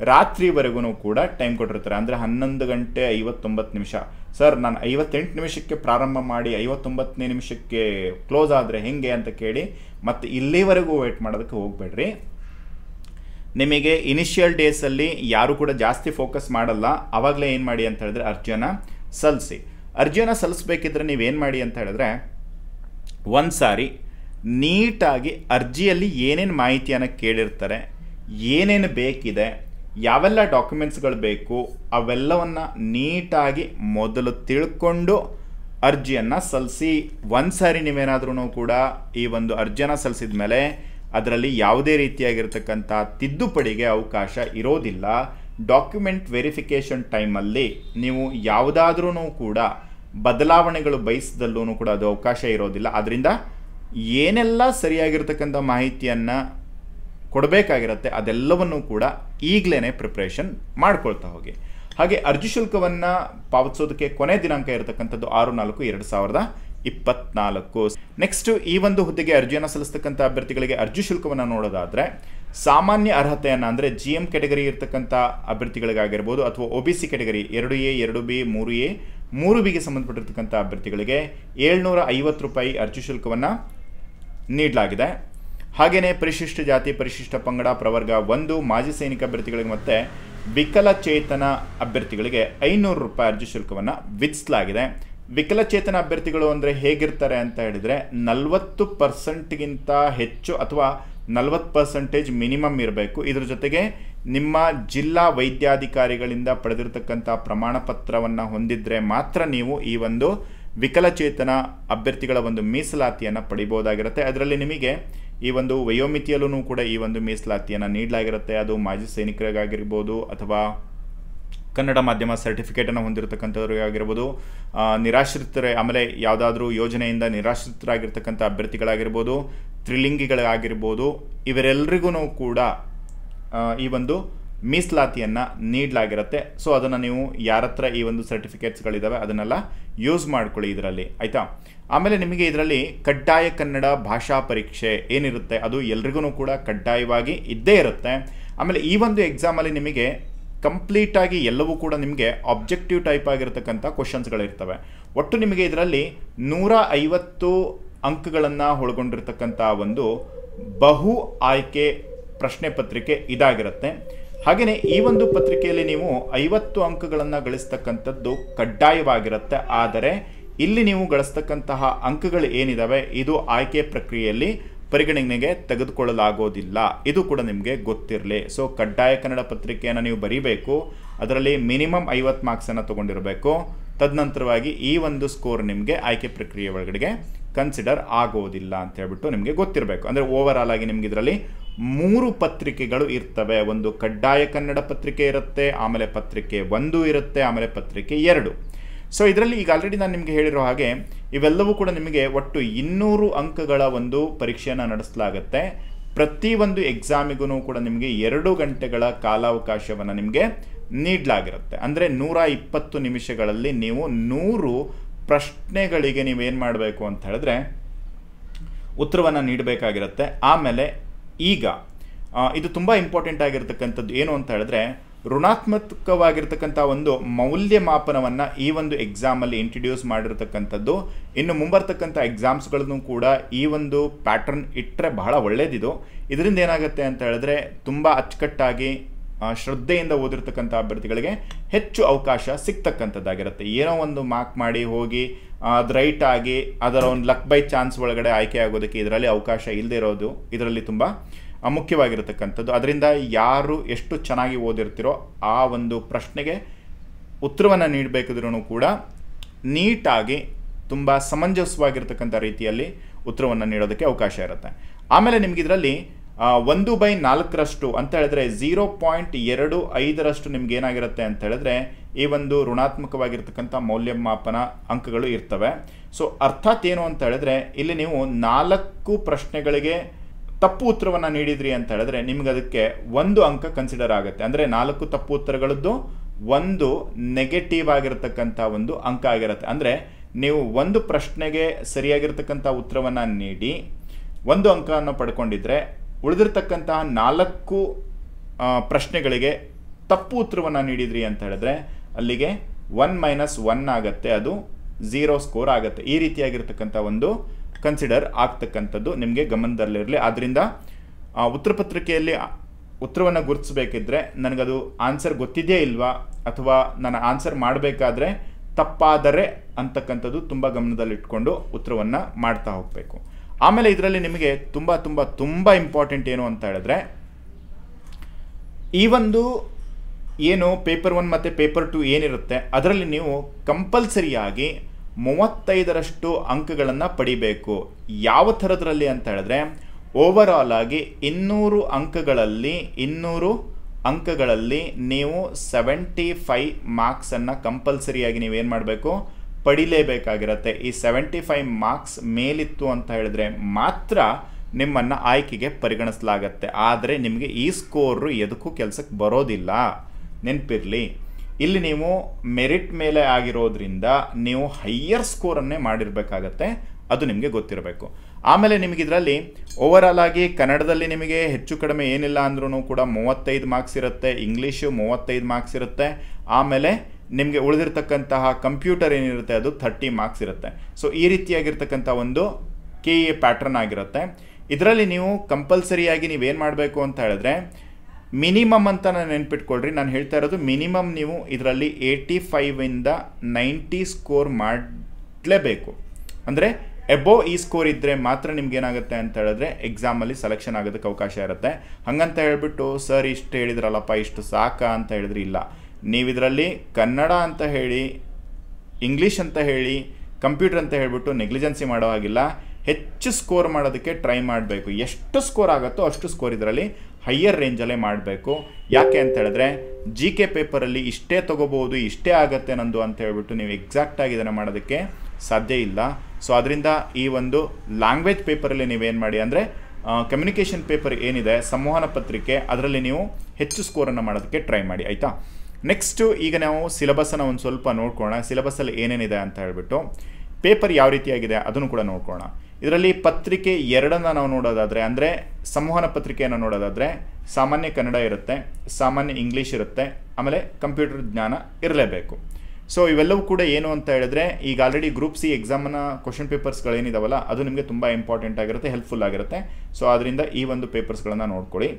ರಾತ್ರಿವರೆಗೂ ಕೂಡ ಟೈಮ್ ಕೊಟ್ಟಿರ್ತಾರೆ. ಅಂದರೆ ಹನ್ನೊಂದು ಗಂಟೆ ಐವತ್ತೊಂಬತ್ತು ನಿಮಿಷ. ಸರ್ ನಾನು ಐವತ್ತೆಂಟು ನಿಮಿಷಕ್ಕೆ ಪ್ರಾರಂಭ ಮಾಡಿ, ಐವತ್ತೊಂಬತ್ತನೇ ನಿಮಿಷಕ್ಕೆ ಕ್ಲೋಸ್ ಆದರೆ ಹೆಂಗೆ ಅಂತ ಕೇಳಿ ಮತ್ತು ಇಲ್ಲಿವರೆಗೂ ವೇಟ್ ಮಾಡೋದಕ್ಕೆ ಹೋಗಬೇಡ್ರಿ. ನಿಮಗೆ ಇನಿಷಿಯಲ್ ಡೇಸಲ್ಲಿ ಯಾರು ಕೂಡ ಜಾಸ್ತಿ ಫೋಕಸ್ ಮಾಡಲ್ಲ. ಆವಾಗಲೇ ಏನು ಮಾಡಿ ಅಂತ ಹೇಳಿದ್ರೆ ಅರ್ಜಿಯನ್ನು ಸಲ್ಲಿಸಿ ಅರ್ಜಿಯನ್ನು ಸಲ್ಲಿಸ್ಬೇಕಿದ್ರೆ ನೀವೇನು ಮಾಡಿ ಅಂತ ಹೇಳಿದ್ರೆ, ಒಂದು ಸಾರಿ ನೀಟಾಗಿ ಅರ್ಜಿಯಲ್ಲಿ ಏನೇನು ಮಾಹಿತಿಯನ್ನು ಕೇಳಿರ್ತಾರೆ, ಏನೇನು ಬೇಕಿದೆ ಯಾವೆಲ್ಲ ಡಾಕ್ಯುಮೆಂಟ್ಸ್ಗಳು ಬೇಕು ಅವೆಲ್ಲವನ್ನು ನೀಟಾಗಿ ಮೊದಲು ತಿಳ್ಕೊಂಡು ಅರ್ಜಿಯನ್ನು ಸಲ್ಲಿಸಿ, ಒಂದು ಸಾರಿ ನೀವೇನಾದ್ರೂ ಕೂಡ ಈ ಒಂದು ಅರ್ಜಿಯನ್ನು ಸಲ್ಲಿಸಿದ ಮೇಲೆ ಅದರಲ್ಲಿ ಯಾವುದೇ ರೀತಿಯಾಗಿರ್ತಕ್ಕಂಥ ತಿದ್ದುಪಡಿಗೆ ಅವಕಾಶ ಇರೋದಿಲ್ಲ. ಡಾಕ್ಯುಮೆಂಟ್ ವೆರಿಫಿಕೇಷನ್ ಟೈಮಲ್ಲಿ ನೀವು ಯಾವುದಾದ್ರೂ ಕೂಡ ಬದಲಾವಣೆಗಳು ಬಯಸಿದಲ್ಲೂ ಕೂಡ ಅದು ಅವಕಾಶ ಇರೋದಿಲ್ಲ. ಅದರಿಂದ ಏನೆಲ್ಲ ಸರಿಯಾಗಿರ್ತಕ್ಕಂಥ ಮಾಹಿತಿಯನ್ನು ಕೊಡಬೇಕಾಗಿರುತ್ತೆ, ಅದೆಲ್ಲವನ್ನು ಕೂಡ ಈಗಲೇ ಪ್ರಿಪ್ರೇಷನ್ ಮಾಡ್ಕೊಳ್ತಾ ಹೋಗಿ. ಹಾಗೆ ಅರ್ಜಿ ಶುಲ್ಕವನ್ನು ಪಾವತಿಸೋದಕ್ಕೆ ಕೊನೆ ದಿನಾಂಕ ಇರತಕ್ಕಂಥದ್ದು ಆರು, ನಾಲ್ಕು, ಎರಡು ಸಾವಿರದ ಇಪ್ಪತ್ನಾಲ್ಕು. ನೆಕ್ಸ್ಟ್ ಈ ಒಂದು ಹುದ್ದೆಗೆ ಅರ್ಜಿಯನ್ನು ಸಲ್ಲಿಸ್ತಕ್ಕಂಥ ಅಭ್ಯರ್ಥಿಗಳಿಗೆ ಅರ್ಜಿ ಶುಲ್ಕವನ್ನು ನೋಡೋದಾದರೆ, ಸಾಮಾನ್ಯ ಅರ್ಹತೆಯನ್ನು ಅಂದರೆ ಜಿ ಎಂ ಕೆಟಗರಿ ಇರತಕ್ಕಂಥ ಅಭ್ಯರ್ಥಿಗಳಿಗಾಗಿರ್ಬೋದು ಅಥವಾ ಒ ಬಿ ಸಿ ಕೆಟಗರಿ ಎರಡು ಎ, ಎರಡು ಬಿ, ಮೂರು ಎ, ಮೂರು ಬಿಗೆ ಸಂಬಂಧಪಟ್ಟಿರ್ತಕ್ಕಂಥ ಅಭ್ಯರ್ಥಿಗಳಿಗೆ ಏಳ್ನೂರ ಐವತ್ತು ರೂಪಾಯಿ ಅರ್ಜಿ ಶುಲ್ಕವನ್ನು ನೀಡಲಾಗಿದೆ. ಹಾಗೆಯೇ ಪರಿಶಿಷ್ಟ ಜಾತಿ, ಪರಿಶಿಷ್ಟ ಪಂಗಡ, ಪ್ರವರ್ಗ ಒಂದು, ಮಾಜಿ ಸೈನಿಕ ಅಭ್ಯರ್ಥಿಗಳಿಗೆ ಮತ್ತು ವಿಕಲಚೇತನ ಅಭ್ಯರ್ಥಿಗಳಿಗೆ ಐನೂರು ರೂಪಾಯಿ ಅರ್ಜಿ ಶುಲ್ಕವನ್ನು ವಿಧಿಸಲಾಗಿದೆ. ವಿಕಲಚೇತನ ಅಭ್ಯರ್ಥಿಗಳು ಅಂದರೆ ಹೇಗಿರ್ತಾರೆ ಅಂತ ಹೇಳಿದರೆ ನಲವತ್ತು ಪರ್ಸೆಂಟ್ಗಿಂತ ಹೆಚ್ಚು ಅಥವಾ ನಲವತ್ತು ಪರ್ಸೆಂಟೇಜ್ ಮಿನಿಮಮ್ ಇರಬೇಕು. ಇದ್ರ ಜೊತೆಗೆ ನಿಮ್ಮ ಜಿಲ್ಲಾ ವೈದ್ಯಾಧಿಕಾರಿಗಳಿಂದ ಪಡೆದಿರತಕ್ಕಂಥ ಪ್ರಮಾಣ ಪತ್ರವನ್ನು ಹೊಂದಿದ್ರೆ ಮಾತ್ರ ನೀವು ಈ ಒಂದು ವಿಕಲಚೇತನ ಅಭ್ಯರ್ಥಿಗಳ ಒಂದು ಮೀಸಲಾತಿಯನ್ನು ಪಡಿಬೋದಾಗಿರುತ್ತೆ ಅದರಲ್ಲಿ ನಿಮಗೆ ಈ ಒಂದು ವಯೋಮಿತಿಯಲ್ಲೂ ಕೂಡ ಈ ಒಂದು ಮೀಸಲಾತಿಯನ್ನು ನೀಡಲಾಗಿರುತ್ತೆ. ಅದು ಮಾಜಿ ಸೈನಿಕರಿಗಾಗಿರ್ಬೋದು ಅಥವಾ ಕನ್ನಡ ಮಾಧ್ಯಮ ಸರ್ಟಿಫಿಕೇಟನ್ನು ಹೊಂದಿರತಕ್ಕಂಥವ್ರಿಗೆ ಆಗಿರ್ಬೋದು ನಿರಾಶ್ರಿತರೇ ಆಮೇಲೆ ಯಾವುದಾದ್ರೂ ಯೋಜನೆಯಿಂದ ನಿರಾಶ್ರಿತರಾಗಿರ್ತಕ್ಕಂಥ ಅಭ್ಯರ್ಥಿಗಳಾಗಿರ್ಬೋದು, ತ್ರಿಲಿಂಗಿಗಳಾಗಿರ್ಬೋದು ಇವರೆಲ್ಲರಿಗೂ ಕೂಡ ಈ ಒಂದು ಮೀಸಲಾತಿಯನ್ನು ನೀಡಲಾಗಿರುತ್ತೆ. ಸೊ ಅದನ್ನು ನೀವು ಯಾರ ಹತ್ರ ಈ ಒಂದು ಸರ್ಟಿಫಿಕೇಟ್ಸ್ಗಳಿದ್ದಾವೆ ಅದನ್ನೆಲ್ಲ ಯೂಸ್ ಮಾಡ್ಕೊಳ್ಳಿ ಇದರಲ್ಲಿ. ಆಯಿತಾ? ಆಮೇಲೆ ನಿಮಗೆ ಇದರಲ್ಲಿ ಕಡ್ಡಾಯ ಕನ್ನಡ ಭಾಷಾ ಪರೀಕ್ಷೆ ಏನಿರುತ್ತೆ, ಅದು ಎಲ್ರಿಗೂ ಕೂಡ ಕಡ್ಡಾಯವಾಗಿ ಇದ್ದೇ ಇರುತ್ತೆ. ಆಮೇಲೆ ಈ ಒಂದು ಎಕ್ಸಾಮಲ್ಲಿ ನಿಮಗೆ ಕಂಪ್ಲೀಟಾಗಿ ಎಲ್ಲವೂ ಕೂಡ ನಿಮಗೆ ಆಬ್ಜೆಕ್ಟಿವ್ ಟೈಪ್ ಆಗಿರತಕ್ಕಂಥ ಕ್ವಶನ್ಸ್ಗಳಿರ್ತವೆ ಒಟ್ಟು ನಿಮಗೆ ಇದರಲ್ಲಿ ನೂರ ಐವತ್ತು ಅಂಕಗಳನ್ನು ಒಳಗೊಂಡಿರ್ತಕ್ಕಂಥ ಒಂದು ಬಹು ಆಯ್ಕೆ ಪ್ರಶ್ನೆ ಪತ್ರಿಕೆ ಇದಾಗಿರುತ್ತೆ. ಹಾಗೆಯೇ ಈ ಒಂದು ಪತ್ರಿಕೆಯಲ್ಲಿ ನೀವು ಐವತ್ತು ಅಂಕಗಳನ್ನು ಗಳಿಸ್ತಕ್ಕಂಥದ್ದು ಕಡ್ಡಾಯವಾಗಿರುತ್ತೆ. ಆದರೆ ಇಲ್ಲಿ ನೀವು ಗಳಿಸ್ತಕ್ಕಂತಹ ಅಂಕಗಳು ಏನಿದಾವೆ, ಇದು ಆಯ್ಕೆ ಪ್ರಕ್ರಿಯೆಯಲ್ಲಿ ಪರಿಗಣನೆಗೆ ತೆಗೆದುಕೊಳ್ಳಲಾಗೋದಿಲ್ಲ. ಇದು ಕೂಡ ನಿಮಗೆ ಗೊತ್ತಿರಲಿ. ಸೊ ಕಡ್ಡಾಯ ಕನ್ನಡ ಪತ್ರಿಕೆಯನ್ನು ನೀವು ಬರೀಬೇಕು. ಅದರಲ್ಲಿ ಮಿನಿಮಮ್ ಐವತ್ತು ಮಾರ್ಕ್ಸನ್ನು ತೊಗೊಂಡಿರಬೇಕು. ತದನಂತರವಾಗಿ ಈ ಒಂದು ಸ್ಕೋರ್ ನಿಮಗೆ ಆಯ್ಕೆ ಪ್ರಕ್ರಿಯೆ ಒಳಗಡೆಗೆ ಕನ್ಸಿಡರ್ ಆಗೋದಿಲ್ಲ ಅಂತ ಹೇಳ್ಬಿಟ್ಟು ನಿಮಗೆ ಗೊತ್ತಿರಬೇಕು. ಅಂದರೆ ಓವರ್ ಆಲ್ ಆಗಿ ನಿಮ್ಗೆ ಇದರಲ್ಲಿ ಮೂರು ಪತ್ರಿಕೆಗಳು ಇರ್ತವೆ. ಒಂದು ಕಡ್ಡಾಯ ಕನ್ನಡ ಪತ್ರಿಕೆ ಇರುತ್ತೆ, ಆಮೇಲೆ ಪತ್ರಿಕೆ ಒಂದು ಇರುತ್ತೆ, ಆಮೇಲೆ ಪತ್ರಿಕೆ ಎರಡು. ಸೊ ಇದರಲ್ಲಿ ಈಗ ಆಲ್ರೆಡಿ ನಾನು ನಿಮಗೆ ಹೇಳಿರೋ ಹಾಗೆ ಇವೆಲ್ಲವೂ ಕೂಡ ನಿಮಗೆ ಒಟ್ಟು ಇನ್ನೂರು ಅಂಕಗಳ ಒಂದು ಪರೀಕ್ಷೆಯನ್ನು ನಡೆಸಲಾಗುತ್ತೆ. ಪ್ರತಿ ಒಂದು ಎಕ್ಸಾಮಿಗೂ ಕೂಡ ನಿಮಗೆ ಎರಡು ಗಂಟೆಗಳ ಕಾಲಾವಕಾಶವನ್ನು ನಿಮಗೆ ನೀಡಲಾಗಿರುತ್ತೆ. ಅಂದರೆ ನೂರ ಇಪ್ಪತ್ತು ನಿಮಿಷಗಳಲ್ಲಿ ನೀವು ನೂರು ಪ್ರಶ್ನೆಗಳಿಗೆ ನೀವೇನು ಮಾಡಬೇಕು ಅಂತ ಹೇಳಿದ್ರೆ ಉತ್ತರವನ್ನು ನೀಡಬೇಕಾಗಿರುತ್ತೆ. ಆಮೇಲೆ ಈಗ ಇದು ತುಂಬ ಇಂಪಾರ್ಟೆಂಟ್ ಆಗಿರ್ತಕ್ಕಂಥದ್ದು ಏನು ಅಂತ ಹೇಳಿದ್ರೆ, ಋಣಾತ್ಮಕವಾಗಿರ್ತಕ್ಕಂಥ ಒಂದು ಮೌಲ್ಯಮಾಪನವನ್ನು ಈ ಒಂದು ಎಕ್ಸಾಮಲ್ಲಿ ಇಂಟ್ರಡ್ಯೂಸ್ ಮಾಡಿರ್ತಕ್ಕಂಥದ್ದು. ಇನ್ನು ಮುಂಬರ್ತಕ್ಕಂಥ ಎಕ್ಸಾಮ್ಸ್ಗಳನ್ನು ಕೂಡ ಈ ಒಂದು ಪ್ಯಾಟರ್ನ್ ಇಟ್ಟರೆ ಬಹಳ ಒಳ್ಳೆಯದಿದು ಇದರಿಂದ ಏನಾಗುತ್ತೆ ಅಂತ ಹೇಳಿದ್ರೆ, ತುಂಬ ಅಚ್ಚುಕಟ್ಟಾಗಿ ಶ್ರದ್ಧೆಯಿಂದ ಓದಿರ್ತಕ್ಕಂಥ ಅಭ್ಯರ್ಥಿಗಳಿಗೆ ಹೆಚ್ಚು ಅವಕಾಶ ಸಿಗ್ತಕ್ಕಂಥದ್ದಾಗಿರುತ್ತೆ. ಏನೋ ಒಂದು ಮಾರ್ಕ್ ಮಾಡಿ ಹೋಗಿ ಅದು ರೈಟ್ ಆಗಿ, ಅದರ ಒಂದು ಲಕ್ ಬೈ ಚಾನ್ಸ್ ಒಳಗಡೆ ಆಯ್ಕೆ ಆಗೋದಕ್ಕೆ ಇದರಲ್ಲಿ ಅವಕಾಶ ಇಲ್ಲದೆ ಇರೋದು ಇದರಲ್ಲಿ ತುಂಬ ಮುಖ್ಯವಾಗಿರತಕ್ಕಂಥದ್ದು. ಅದರಿಂದ ಯಾರು ಎಷ್ಟು ಚೆನ್ನಾಗಿ ಓದಿರ್ತಿರೋ ಆ ಒಂದು ಪ್ರಶ್ನೆಗೆ ಉತ್ತರವನ್ನು ನೀಡಬೇಕಿದ್ರೂ ಕೂಡ ನೀಟಾಗಿ ತುಂಬ ಸಮಂಜಸವಾಗಿರ್ತಕ್ಕಂಥ ರೀತಿಯಲ್ಲಿ ಉತ್ತರವನ್ನು ನೀಡೋದಕ್ಕೆ ಅವಕಾಶ ಇರುತ್ತೆ. ಆಮೇಲೆ ನಿಮ್ಗೆ ಇದರಲ್ಲಿ ಒಂದು ಬೈ ನಾಲ್ಕರಷ್ಟು ಅಂತ ಹೇಳಿದ್ರೆ ಝೀರೋ ಪಾಯಿಂಟ್ ಎರಡು ಐದರಷ್ಟು ನಿಮ್ಗೆ ಏನಾಗಿರುತ್ತೆ ಅಂತ ಹೇಳಿದ್ರೆ ಈ ಒಂದು ಋಣಾತ್ಮಕವಾಗಿರ್ತಕ್ಕಂಥ ಮೌಲ್ಯಮಾಪನ ಅಂಕಗಳು ಇರ್ತವೆ. ಸೊ ಅರ್ಥಾತ್ ಏನು ಅಂತ ಹೇಳಿದ್ರೆ ಇಲ್ಲಿ ನೀವು ನಾಲ್ಕು ಪ್ರಶ್ನೆಗಳಿಗೆ ತಪ್ಪು ಉತ್ತರವನ್ನು ನೀಡಿದ್ರಿ ಅಂತ ಹೇಳಿದ್ರೆ ನಿಮ್ಗೆ ಅದಕ್ಕೆ ಒಂದು ಅಂಕ ಕನ್ಸಿಡರ್ ಆಗುತ್ತೆ. ಅಂದರೆ ನಾಲ್ಕು ತಪ್ಪು ಉತ್ತರಗಳದ್ದು ಒಂದು ನೆಗೆಟಿವ್ ಆಗಿರತಕ್ಕಂಥ ಒಂದು ಅಂಕ ಆಗಿರುತ್ತೆ. ಅಂದರೆ ನೀವು ಒಂದು ಪ್ರಶ್ನೆಗೆ ಸರಿಯಾಗಿರ್ತಕ್ಕಂಥ ಉತ್ತರವನ್ನು ನೀಡಿ, ಒಂದು ಅಂಕವನ್ನು ಪಡ್ಕೊಂಡಿದ್ರೆ ಉಳಿದಿರ್ತಕ್ಕಂತಹ ನಾಲ್ಕು ಪ್ರಶ್ನೆಗಳಿಗೆ ತಪ್ಪು ಉತ್ತರವನ್ನು ನೀಡಿದ್ರಿ ಅಂತ ಹೇಳಿದ್ರೆ ಅಲ್ಲಿಗೆ ಒನ್ ಮೈನಸ್ ಒನ್ ಆಗುತ್ತೆ, ಅದು ಝೀರೋ ಸ್ಕೋರ್ ಆಗುತ್ತೆ. ಈ ರೀತಿಯಾಗಿರ್ತಕ್ಕಂಥ ಒಂದು ಕನ್ಸಿಡರ್ ಆಗ್ತಕ್ಕಂಥದ್ದು ನಿಮಗೆ ಗಮನದಲ್ಲಿರಲಿ. ಆದ್ದರಿಂದ ಉತ್ತರ ಪತ್ರಿಕೆಯಲ್ಲಿ ಉತ್ತರವನ್ನು ಗುರುತಿಸಬೇಕಿದ್ರೆ ನನಗದು ಆನ್ಸರ್ ಗೊತ್ತಿದೆಯೇ ಇಲ್ವಾ? ಅಥವಾ ನಾನು ಆನ್ಸರ್ ಮಾಡಬೇಕಾದ್ರೆ ತಪ್ಪಾದರೆ ಅಂತಕ್ಕಂಥದ್ದು ತುಂಬ ಗಮನದಲ್ಲಿಟ್ಕೊಂಡು ಉತ್ತರವನ್ನು ಮಾಡ್ತಾ ಹೋಗಬೇಕು. ಆಮೇಲೆ ಇದರಲ್ಲಿ ನಿಮಗೆ ತುಂಬ ತುಂಬ ತುಂಬ ಇಂಪಾರ್ಟೆಂಟ್ ಏನು ಅಂತ ಹೇಳಿದ್ರೆ, ಈ ಒಂದು ಏನು ಪೇಪರ್ ಒನ್ ಮತ್ತು ಪೇಪರ್ ಟು ಏನಿರುತ್ತೆ, ಅದರಲ್ಲಿ ನೀವು ಕಂಪಲ್ಸರಿಯಾಗಿ ಮೂವತ್ತೈದರಷ್ಟು ಅಂಕಗಳನ್ನು ಪಡಿಬೇಕು. ಯಾವ ಥರದ್ರಲ್ಲಿ ಅಂತ ಹೇಳಿದ್ರೆ ಓವರ್ ಆಲ್ ಆಗಿ ಇನ್ನೂರು ಅಂಕಗಳಲ್ಲಿ ಇನ್ನೂರು ಅಂಕಗಳಲ್ಲಿ ನೀವು ಸೆವೆಂಟಿ ಫೈ ಮಾರ್ಕ್ಸನ್ನು ಕಂಪಲ್ಸರಿಯಾಗಿ ನೀವೇನು ಮಾಡಬೇಕು? ಪಡಿಲೇಬೇಕಾಗಿರುತ್ತೆ. ಈ ಸೆವೆಂಟಿ ಫೈವ್ ಮಾರ್ಕ್ಸ್ ಮೇಲಿತ್ತು ಅಂತ ಹೇಳಿದ್ರೆ ಮಾತ್ರ ನಿಮ್ಮನ್ನು ಆಯ್ಕೆಗೆ ಪರಿಗಣಿಸಲಾಗತ್ತೆ. ಆದರೆ ನಿಮಗೆ ಈ ಸ್ಕೋರು ಎದಕ್ಕೂ ಕೆಲಸಕ್ಕೆ ಬರೋದಿಲ್ಲ. ನೆನಪಿರಲಿ. ಇಲ್ಲಿ ನೀವು ಮೆರಿಟ್ ಮೇಲೆ ಆಗಿರೋದ್ರಿಂದ ನೀವು ಹೈಯರ್ ಸ್ಕೋರನ್ನೇ ಮಾಡಿರಬೇಕಾಗತ್ತೆ. ಅದು ನಿಮಗೆ ಗೊತ್ತಿರಬೇಕು. ಆಮೇಲೆ ನಿಮಗೆ ಇದರಲ್ಲಿ ಓವರ್ ಆಲ್ ಆಗಿ ಕನ್ನಡದಲ್ಲಿ ನಿಮಗೆ ಹೆಚ್ಚು ಕಡಿಮೆ ಏನಿಲ್ಲ ಅಂದ್ರೂ ಕೂಡ ಮೂವತ್ತೈದು ಮಾರ್ಕ್ಸ್ ಇರುತ್ತೆ. ಇಂಗ್ಲೀಷು ಮೂವತ್ತೈದು ಮಾರ್ಕ್ಸ್ ಇರುತ್ತೆ. ಆಮೇಲೆ ನಿಮಗೆ ಉಳಿದಿರ್ತಕ್ಕಂತಹ ಕಂಪ್ಯೂಟರ್ ಏನಿರುತ್ತೆ ಅದು ಥರ್ಟಿ ಮಾರ್ಕ್ಸ್ ಇರುತ್ತೆ. ಸೊ ಈ ರೀತಿಯಾಗಿರ್ತಕ್ಕಂಥ ಒಂದು ಕೆ ಎ ಪ್ಯಾಟ್ರನ್ ಆಗಿರುತ್ತೆ. ಇದರಲ್ಲಿ ನೀವು ಕಂಪಲ್ಸರಿಯಾಗಿ ನೀವೇನು ಮಾಡಬೇಕು ಅಂತ ಹೇಳಿದ್ರೆ ಮಿನಿಮಮ್ ಅಂತ ನಾನು ನೆನ್ಪಿಟ್ಕೊಳ್ರಿ. ನಾನು ಹೇಳ್ತಾ ಇರೋದು ಮಿನಿಮಮ್ ನೀವು ಇದರಲ್ಲಿ ಏಯ್ಟಿ ಫೈವಿಂದ ನೈಂಟಿ ಸ್ಕೋರ್ ಮಾಡಲೇಬೇಕು. ಅಂದರೆ ಎಬೋ ಈ ಸ್ಕೋರ್ ಇದ್ದರೆ ಮಾತ್ರ ನಿಮ್ಗೆ ಏನಾಗುತ್ತೆ ಅಂತ ಹೇಳಿದ್ರೆ ಎಕ್ಸಾಮಲ್ಲಿ ಸೆಲೆಕ್ಷನ್ ಆಗೋದಕ್ಕೆ ಅವಕಾಶ ಇರುತ್ತೆ. ಹಾಗಂತ ಹೇಳ್ಬಿಟ್ಟು ಸರ್ ಇಷ್ಟು ಹೇಳಿದ್ರಲ್ಲಪ್ಪ, ಇಷ್ಟು ಸಾಕಾ? ಅಂತ ಹೇಳಿದ್ರೆ ಇಲ್ಲ. ನೀವು ಇದರಲ್ಲಿ ಕನ್ನಡ ಅಂತ ಹೇಳಿ ಇಂಗ್ಲೀಷ್ ಅಂತ ಹೇಳಿ ಕಂಪ್ಯೂಟರ್ ಅಂತ ಹೇಳಿಬಿಟ್ಟು ನೆಗ್ಲಿಜೆನ್ಸಿ ಮಾಡೋ ಹಾಗಿಲ್ಲ. ಹೆಚ್ಚು ಸ್ಕೋರ್ ಮಾಡೋದಕ್ಕೆ ಟ್ರೈ ಮಾಡಬೇಕು. ಎಷ್ಟು ಸ್ಕೋರ್ ಆಗುತ್ತೋ ಅಷ್ಟು ಸ್ಕೋರ್ ಇದರಲ್ಲಿ ಹೈಯರ್ ರೇಂಜಲ್ಲೇ ಮಾಡಬೇಕು. ಯಾಕೆ ಅಂತ ಹೇಳಿದ್ರೆ ಜಿ ಕೆ ಪೇಪರಲ್ಲಿ ಇಷ್ಟೇ ತೊಗೋಬೋದು ಇಷ್ಟೇ ಆಗತ್ತೆ ನಂದು ಅಂತ ಹೇಳಿಬಿಟ್ಟು ನೀವು ಎಕ್ಸಾಕ್ಟಾಗಿ ಇದನ್ನು ಮಾಡೋದಕ್ಕೆ ಸಾಧ್ಯ ಇಲ್ಲ. ಸೊ ಅದರಿಂದ ಈ ಒಂದು ಲ್ಯಾಂಗ್ವೇಜ್ ಪೇಪರಲ್ಲಿ ನೀವೇನು ಮಾಡಿ ಅಂದರೆ ಕಮ್ಯುನಿಕೇಷನ್ ಪೇಪರ್ ಏನಿದೆ, ಸಂವಹನ ಪತ್ರಿಕೆ, ಅದರಲ್ಲಿ ನೀವು ಹೆಚ್ಚು ಸ್ಕೋರನ್ನು ಮಾಡೋದಕ್ಕೆ ಟ್ರೈ ಮಾಡಿ. ಆಯಿತಾ? ನೆಕ್ಸ್ಟು ಈಗ ನಾವು ಸಿಲೆಬಸ್ಸನ್ನು ಒಂದು ಸ್ವಲ್ಪ ನೋಡ್ಕೋಣ ಸಿಲೆಬಸ್ಸಲ್ಲಿ ಏನೇನಿದೆ ಅಂತ ಹೇಳ್ಬಿಟ್ಟು, ಪೇಪರ್ ಯಾವ ರೀತಿಯಾಗಿದೆ ಅದನ್ನು ಕೂಡ ನೋಡ್ಕೋಣ ಇದರಲ್ಲಿ ಪತ್ರಿಕೆ ಎರಡನ್ನು ನಾವು ನೋಡೋದಾದರೆ, ಅಂದರೆ ಸಂವಹನ ಪತ್ರಿಕೆಯನ್ನು ನೋಡೋದಾದರೆ, ಸಾಮಾನ್ಯ ಕನ್ನಡ ಇರುತ್ತೆ, ಸಾಮಾನ್ಯ ಇಂಗ್ಲೀಷ್ ಇರುತ್ತೆ, ಆಮೇಲೆ ಕಂಪ್ಯೂಟರ್ ಜ್ಞಾನ ಇರಲೇಬೇಕು. ಸೊ ಇವೆಲ್ಲವೂ ಕೂಡ ಏನು ಅಂತ ಹೇಳಿದ್ರೆ, ಈಗ ಆಲ್ರೆಡಿ ಗ್ರೂಪ್ ಸಿ ಎಕ್ಸಾಮ್ನ ಕ್ವಶನ್ ಪೇಪರ್ಸ್ಗಳೇನಿದಾವಲ್ಲ ಅದು ನಿಮಗೆ ತುಂಬ ಇಂಪಾರ್ಟೆಂಟ್ ಆಗಿರುತ್ತೆ ಹೆಲ್ಪ್ಫುಲ್ ಆಗಿರುತ್ತೆ. ಸೊ ಅದರಿಂದ ಈ ಒಂದು ಪೇಪರ್ಸ್ಗಳನ್ನು ನೋಡ್ಕೊಳ್ಳಿ.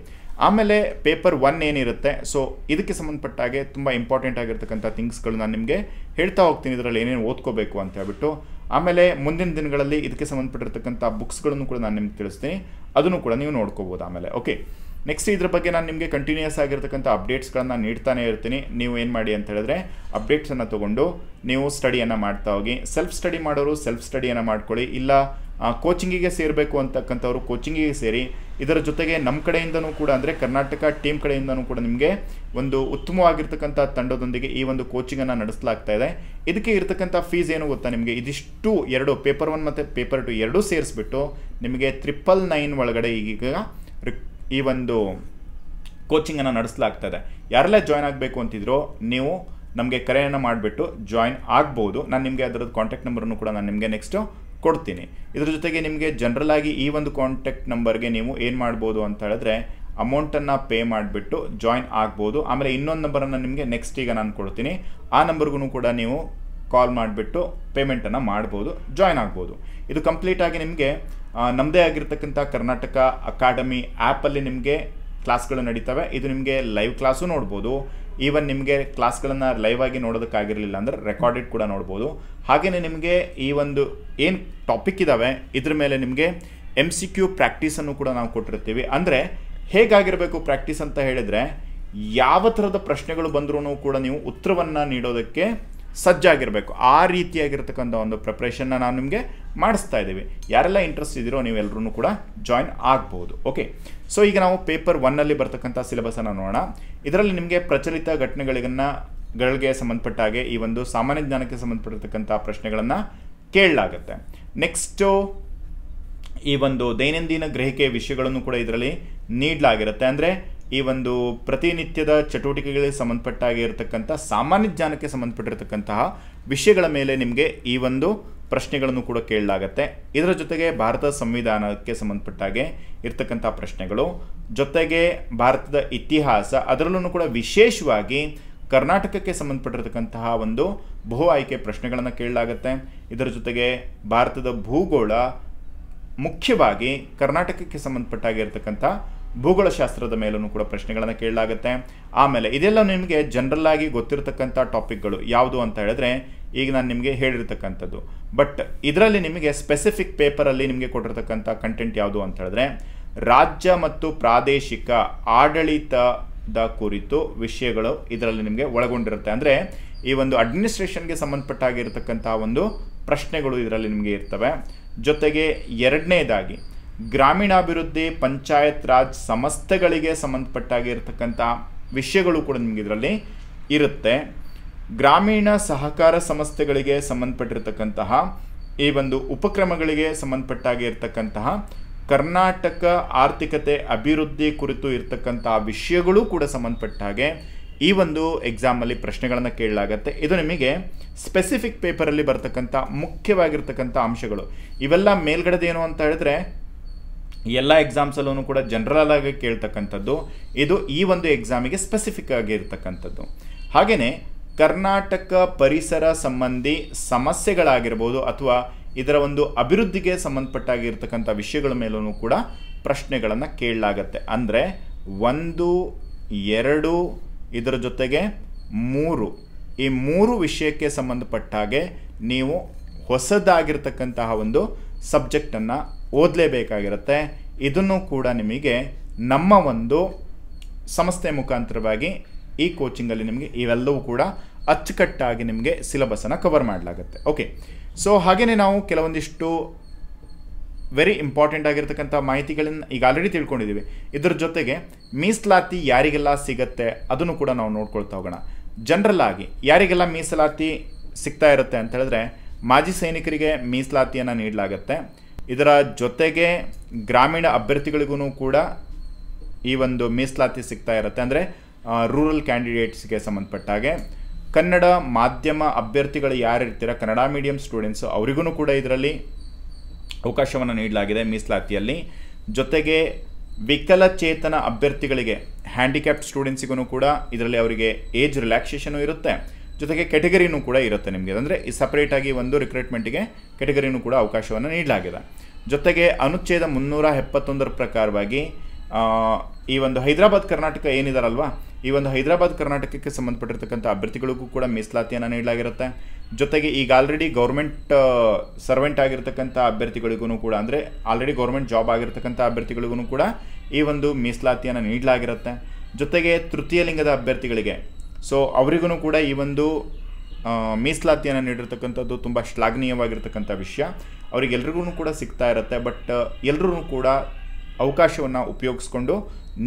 ಆಮೇಲೆ ಪೇಪರ್ ಒನ್ ಏನಿರುತ್ತೆ ಸೊ ಇದಕ್ಕೆ ಸಂಬಂಧಪಟ್ಟ ಹಾಗೆ ತುಂಬ ಇಂಪಾರ್ಟೆಂಟ್ ಆಗಿರ್ತಕ್ಕಂಥ ಥಿಂಗ್ಸ್ಗಳು ನಾನು ನಿಮಗೆ ಹೇಳ್ತಾ ಹೋಗ್ತೀನಿ, ಇದರಲ್ಲಿ ಏನೇನು ಓದ್ಕೋಬೇಕು ಅಂತ ಹೇಳ್ಬಿಟ್ಟು. ಆಮೇಲೆ ಮುಂದಿನ ದಿನಗಳಲ್ಲಿ ಇದಕ್ಕೆ ಸಂಬಂಧಪಟ್ಟಿರ್ತಕ್ಕಂಥ ಬುಕ್ಸ್ಗಳನ್ನು ಕೂಡ ನಾನು ನಿಮ್ಗೆ ತಿಳಿಸ್ತೀನಿ. ಅದನ್ನು ಕೂಡ ನೀವು ನೋಡ್ಕೋಬೋದು ಆಮೇಲೆ ಓಕೆ ನೆಕ್ಸ್ಟ್ ಇದ್ರ ಬಗ್ಗೆ ನಾನು ನಿಮಗೆ ಕಂಟಿನ್ಯೂಸ್ ಆಗಿರ್ತಕ್ಕಂಥ ಅಪ್ಡೇಟ್ಸ್ಗಳನ್ನು ನೀಡ್ತಾನೆ ಇರ್ತೀನಿ. ನೀವು ಏನು ಮಾಡಿ ಅಂತ ಹೇಳಿದ್ರೆ ಅಪ್ಡೇಟ್ಸನ್ನು ತೊಗೊಂಡು ನೀವು ಸ್ಟಡಿಯನ್ನು ಮಾಡ್ತಾ ಹೋಗಿ. ಸೆಲ್ಫ್ ಸ್ಟಡಿ ಮಾಡೋರು ಸೆಲ್ಫ್ ಸ್ಟಡಿಯನ್ನು ಮಾಡ್ಕೊಳ್ಳಿ. ಇಲ್ಲ ಕೋಚಿಂಗಿಗೆ ಸೇರಬೇಕು ಅಂತಕ್ಕಂಥವ್ರು ಕೋಚಿಂಗಿಗೆ ಸೇರಿ, ಇದರ ಜೊತೆಗೆ ನಮ್ಮ ಕಡೆಯಿಂದನೂ ಕೂಡ ಅಂದರೆ ಕರ್ನಾಟಕ ಟೀಮ್ ಕಡೆಯಿಂದನೂ ಕೂಡ ನಿಮಗೆ ಒಂದು ಉತ್ತಮವಾಗಿರ್ತಕ್ಕಂಥ ತಂಡದೊಂದಿಗೆ ಈ ಒಂದು ಕೋಚಿಂಗನ್ನು ನಡೆಸಲಾಗ್ತಾ ಇದೆ. ಇದಕ್ಕೆ ಇರತಕ್ಕಂಥ ಫೀಸ್ ಏನು ಗೊತ್ತಾ ನಿಮಗೆ? ಇದಿಷ್ಟು ಎರಡು ಪೇಪರ್ ಒನ್ ಮತ್ತು ಪೇಪರ್ ಟು ಎರಡೂ ಸೇರಿಸ್ಬಿಟ್ಟು ನಿಮಗೆ ತ್ರಿಪಲ್ ನೈನ್ ಒಳಗಡೆ ಈಗ ಈ ಒಂದು ಕೋಚಿಂಗನ್ನು ನಡೆಸಲಾಗ್ತದೆ ಯಾರೆಲ್ಲ ಜಾಯ್ನ್ ಆಗಬೇಕು ಅಂತಿದ್ರೋ ನೀವು ನಮಗೆ ಕರೆಯನ್ನು ಮಾಡಿಬಿಟ್ಟು ಜಾಯ್ನ್ ಆಗ್ಬೋದು. ನಾನು ನಿಮಗೆ ಅದರದ್ದು ಕಾಂಟ್ಯಾಕ್ಟ್ ನಂಬರನ್ನು ಕೂಡ ನಾನು ನಿಮಗೆ ನೆಕ್ಸ್ಟು ಕೊಡ್ತೀನಿ. ಇದ್ರ ಜೊತೆಗೆ ನಿಮಗೆ ಜನರಲ್ ಆಗಿ ಈ ಒಂದು ಕಾಂಟ್ಯಾಕ್ಟ್ ನಂಬರ್ಗೆ ನೀವು ಏನು ಮಾಡ್ಬೋದು ಅಂತ ಹೇಳಿದ್ರೆ ಅಮೌಂಟನ್ನು ಪೇ ಮಾಡಿಬಿಟ್ಟು ಜಾಯಿನ್ ಆಗ್ಬೋದು. ಆಮೇಲೆ ಇನ್ನೊಂದು ನಂಬರನ್ನು ನಿಮಗೆ ನೆಕ್ಸ್ಟ್ ಈಗ ನಾನು ಕೊಡ್ತೀನಿ. ಆ ನಂಬರ್ಗೂ ಕೂಡ ನೀವು ಕಾಲ್ ಮಾಡಿಬಿಟ್ಟು ಪೇಮೆಂಟನ್ನು ಮಾಡ್ಬೋದು ಜಾಯ್ನ್ ಆಗ್ಬೋದು. ಇದು ಕಂಪ್ಲೀಟಾಗಿ ನಿಮಗೆ ನಮ್ಮದೇ ಆಗಿರ್ತಕ್ಕಂಥ ಕರ್ನಾಟಕ ಅಕಾಡೆಮಿ ಆ್ಯಪಲ್ಲಿ ನಿಮಗೆ ಕ್ಲಾಸ್ಗಳು ನಡೀತವೆ. ಇದು ನಿಮಗೆ ಲೈವ್ ಕ್ಲಾಸು ನೋಡ್ಬೋದು. ಈವನ್ ನಿಮಗೆ ಕ್ಲಾಸ್ಗಳನ್ನು ಲೈವ್ ಆಗಿ ನೋಡೋದಕ್ಕಾಗಿರಲಿಲ್ಲ ಅಂದರೆ ರೆಕಾರ್ಡೆಡ್ ಕೂಡ ನೋಡ್ಬೋದು. ಹಾಗೆಯೇ ನಿಮಗೆ ಈ ಒಂದು ಏನು ಟಾಪಿಕ್ ಇದ್ದಾವೆ ಇದ್ರ ಮೇಲೆ ನಿಮಗೆ ಎಂ ಸಿ ಕ್ಯೂ ಪ್ರಾಕ್ಟೀಸನ್ನು ಕೂಡ ನಾವು ಕೊಟ್ಟಿರ್ತೀವಿ. ಅಂದರೆ ಹೇಗಾಗಿರಬೇಕು ಪ್ರಾಕ್ಟೀಸ್ ಅಂತ ಹೇಳಿದರೆ ಯಾವ ಥರದ ಪ್ರಶ್ನೆಗಳು ಬಂದರೂ ಕೂಡ ನೀವು ಉತ್ತರವನ್ನು ನೀಡೋದಕ್ಕೆ ಸಜ್ಜಾಗಿರಬೇಕು. ಆ ರೀತಿಯಾಗಿರ್ತಕ್ಕಂಥ ಒಂದು ಪ್ರಿಪ್ರೇಷನ್ನ ನಾವು ನಿಮಗೆ ಮಾಡಿಸ್ತಾ ಇದ್ದೀವಿ. ಯಾರೆಲ್ಲ ಇಂಟ್ರೆಸ್ಟ್ ಇದ್ದೀರೋ ನೀವೆಲ್ಲರೂ ಕೂಡ ಜಾಯ್ನ್ ಆಗ್ಬೋದು. ಓಕೆ ಸೊ ಈಗ ನಾವು ಪೇಪರ್ ಒನ್ನಲ್ಲಿ ಬರ್ತಕ್ಕಂಥ ಸಿಲೆಬಸನ್ನು ನೋಡೋಣ. ಇದರಲ್ಲಿ ನಿಮಗೆ ಪ್ರಚಲಿತ ಘಟನೆಗಳಿಗನ್ನ, ಗಳಿಗೆ ಸಂಬಂಧಪಟ್ಟ ಹಾಗೆ ಈ ಒಂದು ಸಾಮಾನ್ಯ ಜ್ಞಾನಕ್ಕೆ ಸಂಬಂಧಪಟ್ಟಿರ್ತಕ್ಕಂಥ ಪ್ರಶ್ನೆಗಳನ್ನು ಕೇಳಲಾಗುತ್ತೆ. ನೆಕ್ಸ್ಟು ಈ ಒಂದು ದೈನಂದಿನ ಗ್ರಹಿಕೆ ವಿಷಯಗಳನ್ನು ಕೂಡ ಇದರಲ್ಲಿ ನೀಡಲಾಗಿರುತ್ತೆ. ಅಂದರೆ ಈ ಒಂದು ಪ್ರತಿನಿತ್ಯದ ಚಟುವಟಿಕೆಗಳಿಗೆ ಸಂಬಂಧಪಟ್ಟಾಗಿ ಇರತಕ್ಕಂಥ, ಸಾಮಾನ್ಯ ಜ್ಞಾನಕ್ಕೆ ಸಂಬಂಧಪಟ್ಟಿರತಕ್ಕಂತಹ ವಿಷಯಗಳ ಮೇಲೆ ನಿಮಗೆ ಈ ಒಂದು ಪ್ರಶ್ನೆಗಳನ್ನು ಕೂಡ ಕೇಳಲಾಗತ್ತೆ. ಇದರ ಜೊತೆಗೆ ಭಾರತದ ಸಂವಿಧಾನಕ್ಕೆ ಸಂಬಂಧಪಟ್ಟಾಗೆ ಇರ್ತಕ್ಕಂಥ ಪ್ರಶ್ನೆಗಳು, ಜೊತೆಗೆ ಭಾರತದ ಇತಿಹಾಸ, ಅದರಲ್ಲೂ ಕೂಡ ವಿಶೇಷವಾಗಿ ಕರ್ನಾಟಕಕ್ಕೆ ಸಂಬಂಧಪಟ್ಟಿರತಕ್ಕಂತಹ ಒಂದು ಬಹು ಆಯ್ಕೆ ಪ್ರಶ್ನೆಗಳನ್ನು ಕೇಳಲಾಗತ್ತೆ. ಇದರ ಜೊತೆಗೆ ಭಾರತದ ಭೂಗೋಳ, ಮುಖ್ಯವಾಗಿ ಕರ್ನಾಟಕಕ್ಕೆ ಸಂಬಂಧಪಟ್ಟಾಗಿರ್ತಕ್ಕಂಥ ಭೂಗೋಳಶಾಸ್ತ್ರದ ಮೇಲೂ ಕೂಡ ಪ್ರಶ್ನೆಗಳನ್ನು ಕೇಳಲಾಗುತ್ತೆ. ಆಮೇಲೆ ಇದೆಲ್ಲ ನಿಮಗೆ ಜನರಲ್ ಆಗಿ ಗೊತ್ತಿರತಕ್ಕಂಥ ಟಾಪಿಕ್ಗಳು ಯಾವುದು ಅಂತ ಹೇಳಿದ್ರೆ ಈಗ ನಾನು ನಿಮಗೆ ಹೇಳಿರ್ತಕ್ಕಂಥದ್ದು. ಬಟ್ ಇದರಲ್ಲಿ ನಿಮಗೆ ಸ್ಪೆಸಿಫಿಕ್ ಪೇಪರಲ್ಲಿ ನಿಮಗೆ ಕೊಟ್ಟಿರ್ತಕ್ಕಂಥ ಕಂಟೆಂಟ್ ಯಾವುದು ಅಂತ ಹೇಳಿದ್ರೆ, ರಾಜ್ಯ ಮತ್ತು ಪ್ರಾದೇಶಿಕ ಆಡಳಿತದ ಕುರಿತು ವಿಷಯಗಳು ಇದರಲ್ಲಿ ನಿಮಗೆ ಒಳಗೊಂಡಿರುತ್ತೆ. ಅಂದರೆ ಈ ಒಂದು ಅಡ್ಮಿನಿಸ್ಟ್ರೇಷನ್ಗೆ ಸಂಬಂಧಪಟ್ಟಾಗಿರ್ತಕ್ಕಂಥ ಒಂದು ಪ್ರಶ್ನೆಗಳು ಇದರಲ್ಲಿ ನಿಮಗೆ ಇರ್ತವೆ. ಜೊತೆಗೆ ಎರಡನೇದಾಗಿ ಗ್ರಾಮೀಣಾಭಿವೃದ್ಧಿ, ಪಂಚಾಯತ್ ರಾಜ್ ಸಂಸ್ಥೆಗಳಿಗೆ ಸಂಬಂಧಪಟ್ಟಾಗಿರ್ತಕ್ಕಂಥ ವಿಷಯಗಳು ಕೂಡ ನಿಮಗೆ ಇದರಲ್ಲಿ ಇರುತ್ತೆ. ಗ್ರಾಮೀಣ ಸಹಕಾರ ಸಂಸ್ಥೆಗಳಿಗೆ ಸಂಬಂಧಪಟ್ಟಿರ್ತಕ್ಕಂತಹ, ಈ ಒಂದು ಉಪಕ್ರಮಗಳಿಗೆ ಸಂಬಂಧಪಟ್ಟಾಗಿರ್ತಕ್ಕಂತಹ, ಕರ್ನಾಟಕ ಆರ್ಥಿಕತೆ ಅಭಿವೃದ್ಧಿ ಕುರಿತು ಇರ್ತಕ್ಕಂತಹ ವಿಷಯಗಳು ಕೂಡ ಸಂಬಂಧಪಟ್ಟ ಹಾಗೆ ಈ ಒಂದು ಎಕ್ಸಾಮಲ್ಲಿ ಪ್ರಶ್ನೆಗಳನ್ನು ಕೇಳಲಾಗತ್ತೆ. ಇದು ನಿಮಗೆ ಸ್ಪೆಸಿಫಿಕ್ ಪೇಪರಲ್ಲಿ ಬರ್ತಕ್ಕಂಥ ಮುಖ್ಯವಾಗಿರ್ತಕ್ಕಂಥ ಅಂಶಗಳು. ಇವೆಲ್ಲ ಮೇಲ್ಗಡೆದೇನು ಅಂತ ಹೇಳಿದ್ರೆ ಎಲ್ಲ ಎಕ್ಸಾಮ್ಸಲ್ಲೂ ಕೂಡ ಜನರಲ್ ಆಗಿ ಕೇಳ್ತಕ್ಕಂಥದ್ದು, ಇದು ಈ ಒಂದು ಎಕ್ಸಾಮಿಗೆ ಸ್ಪೆಸಿಫಿಕ್ ಆಗಿ ಇರ್ತಕ್ಕಂಥದ್ದು. ಹಾಗೆಯೇ ಕರ್ನಾಟಕ ಪರಿಸರ ಸಂಬಂಧಿ ಸಮಸ್ಯೆಗಳಾಗಿರ್ಬೋದು ಅಥವಾ ಇದರ ಒಂದು ಅಭಿವೃದ್ಧಿಗೆ ಸಂಬಂಧಪಟ್ಟಾಗಿರ್ತಕ್ಕಂಥ ವಿಷಯಗಳ ಮೇಲೂ ಕೂಡ ಪ್ರಶ್ನೆಗಳನ್ನು ಕೇಳಲಾಗತ್ತೆ. ಅಂದರೆ ಒಂದು, ಎರಡು, ಇದರ ಜೊತೆಗೆ ಮೂರು. ಈ ಮೂರು ವಿಷಯಕ್ಕೆ ಸಂಬಂಧಪಟ್ಟ ಹಾಗೆ ನೀವು ಹೊಸದಾಗಿರ್ತಕ್ಕಂತಹ ಒಂದು ಸಬ್ಜೆಕ್ಟನ್ನು ಓದಲೇಬೇಕಾಗಿರುತ್ತೆ. ಇದನ್ನು ಕೂಡ ನಿಮಗೆ ನಮ್ಮ ಒಂದು ಸಂಸ್ಥೆ ಮುಖಾಂತರವಾಗಿ ಈ ಕೋಚಿಂಗಲ್ಲಿ ನಿಮಗೆ ಇವೆಲ್ಲವೂ ಕೂಡ ಅಚ್ಚುಕಟ್ಟಾಗಿ ನಿಮಗೆ ಸಿಲೆಬಸನ್ನು ಕವರ್ ಮಾಡಲಾಗುತ್ತೆ. ಓಕೆ ಸೊ ಹಾಗೆಯೇ ನಾವು ಕೆಲವೊಂದಿಷ್ಟು ವೆರಿ ಇಂಪಾರ್ಟೆಂಟ್ ಆಗಿರ್ತಕ್ಕಂಥ ಮಾಹಿತಿಗಳನ್ನು ಈಗ ಆಲ್ರೆಡಿ ತಿಳ್ಕೊಂಡಿದ್ದೀವಿ. ಇದ್ರ ಜೊತೆಗೆ ಮೀಸಲಾತಿ ಯಾರಿಗೆಲ್ಲ ಸಿಗತ್ತೆ ಅದನ್ನು ಕೂಡ ನಾವು ನೋಡ್ಕೊಳ್ತಾ ಹೋಗೋಣ. ಜನರಲ್ ಆಗಿ ಯಾರಿಗೆಲ್ಲ ಮೀಸಲಾತಿ ಸಿಗ್ತಾ ಇರುತ್ತೆ ಅಂತ ಹೇಳಿದ್ರೆ ಮಾಜಿ ಸೈನಿಕರಿಗೆ ಮೀಸಲಾತಿಯನ್ನು ನೀಡಲಾಗತ್ತೆ. ಇದರ ಜೊತೆಗೆ ಗ್ರಾಮೀಣ ಅಭ್ಯರ್ಥಿಗಳಿಗೂ ಕೂಡ ಈ ಒಂದು ಮೀಸಲಾತಿ ಸಿಗ್ತಾ ಇರುತ್ತೆ. ಅಂದರೆ ರೂರಲ್ ಕ್ಯಾಂಡಿಡೇಟ್ಸ್ಗೆ ಸಂಬಂಧಪಟ್ಟ ಹಾಗೆ. ಕನ್ನಡ ಮಾಧ್ಯಮ ಅಭ್ಯರ್ಥಿಗಳು ಯಾರು ಇರ್ತೀರ? ಕನ್ನಡ ಮೀಡಿಯಂ ಸ್ಟೂಡೆಂಟ್ಸು ಅವರಿಗೂ ಕೂಡ ಇದರಲ್ಲಿ ಅವಕಾಶವನ್ನು ನೀಡಲಾಗಿದೆ ಮೀಸಲಾತಿಯಲ್ಲಿ. ಜೊತೆಗೆ ವಿಕಲಚೇತನ ಅಭ್ಯರ್ಥಿಗಳಿಗೆ ಹ್ಯಾಂಡಿಕ್ಯಾಪ್ಟ್ ಸ್ಟೂಡೆಂಟ್ಸಿಗೂ ಕೂಡ ಇದರಲ್ಲಿ ಅವರಿಗೆ ಏಜ್ ರಿಲ್ಯಾಕ್ಸೇಷನು ಇರುತ್ತೆ. ಜೊತೆಗೆ ಕೆಟಗರಿನೂ ಕೂಡ ಇರುತ್ತೆ ನಿಮಗೆ. ಅಂದರೆ ಈ ಸಪ್ರೇಟಾಗಿ ಒಂದು ರಿಕ್ರೂಟ್ಮೆಂಟಿಗೆ ಕೆಟಗರಿನೂ ಕೂಡ ಅವಕಾಶವನ್ನು ನೀಡಲಾಗಿದೆ. ಜೊತೆಗೆ ಅನುಚ್ಛೇದ ಮುನ್ನೂರ ಎಪ್ಪತ್ತೊಂದರ ಪ್ರಕಾರವಾಗಿ ಈ ಒಂದು ಹೈದರಾಬಾದ್ ಕರ್ನಾಟಕ ಏನಿದಾರಲ್ವಾ, ಈ ಒಂದು ಹೈದರಾಬಾದ್ ಕರ್ನಾಟಕಕ್ಕೆ ಸಂಬಂಧಪಟ್ಟಿರ್ತಕ್ಕಂಥ ಅಭ್ಯರ್ಥಿಗಳಿಗೂ ಕೂಡ ಮೀಸಲಾತಿಯನ್ನು ನೀಡಲಾಗಿರುತ್ತೆ. ಜೊತೆಗೆ ಈಗ ಆಲ್ರೆಡಿ ಗೌರ್ಮೆಂಟ್ ಸರ್ವೆಂಟ್ ಆಗಿರ್ತಕ್ಕಂಥ ಅಭ್ಯರ್ಥಿಗಳಿಗೂ ಕೂಡ, ಅಂದರೆ ಆಲ್ರೆಡಿ ಗೌರ್ಮೆಂಟ್ ಜಾಬ್ ಆಗಿರ್ತಕ್ಕಂಥ ಅಭ್ಯರ್ಥಿಗಳಿಗೂ ಕೂಡ ಈ ಒಂದು ಮೀಸಲಾತಿಯನ್ನು ನೀಡಲಾಗಿರುತ್ತೆ. ಜೊತೆಗೆ ತೃತೀಯ ಲಿಂಗದ ಅಭ್ಯರ್ಥಿಗಳಿಗೆ ಸೊ ಅವರಿಗೂ ಕೂಡ ಈ ಒಂದು ಮೀಸಲಾತಿಯನ್ನು ನೀಡಿರ್ತಕ್ಕಂಥದ್ದು ತುಂಬ ಶ್ಲಾಘನೀಯವಾಗಿರ್ತಕ್ಕಂಥ ವಿಷಯ. ಅವರಿಗೆಲ್ರಿಗೂ ಕೂಡ ಸಿಗ್ತಾ ಇರುತ್ತೆ, ಬಟ್ ಎಲ್ಲರೂ ಕೂಡ ಅವಕಾಶವನ್ನು ಉಪಯೋಗಿಸ್ಕೊಂಡು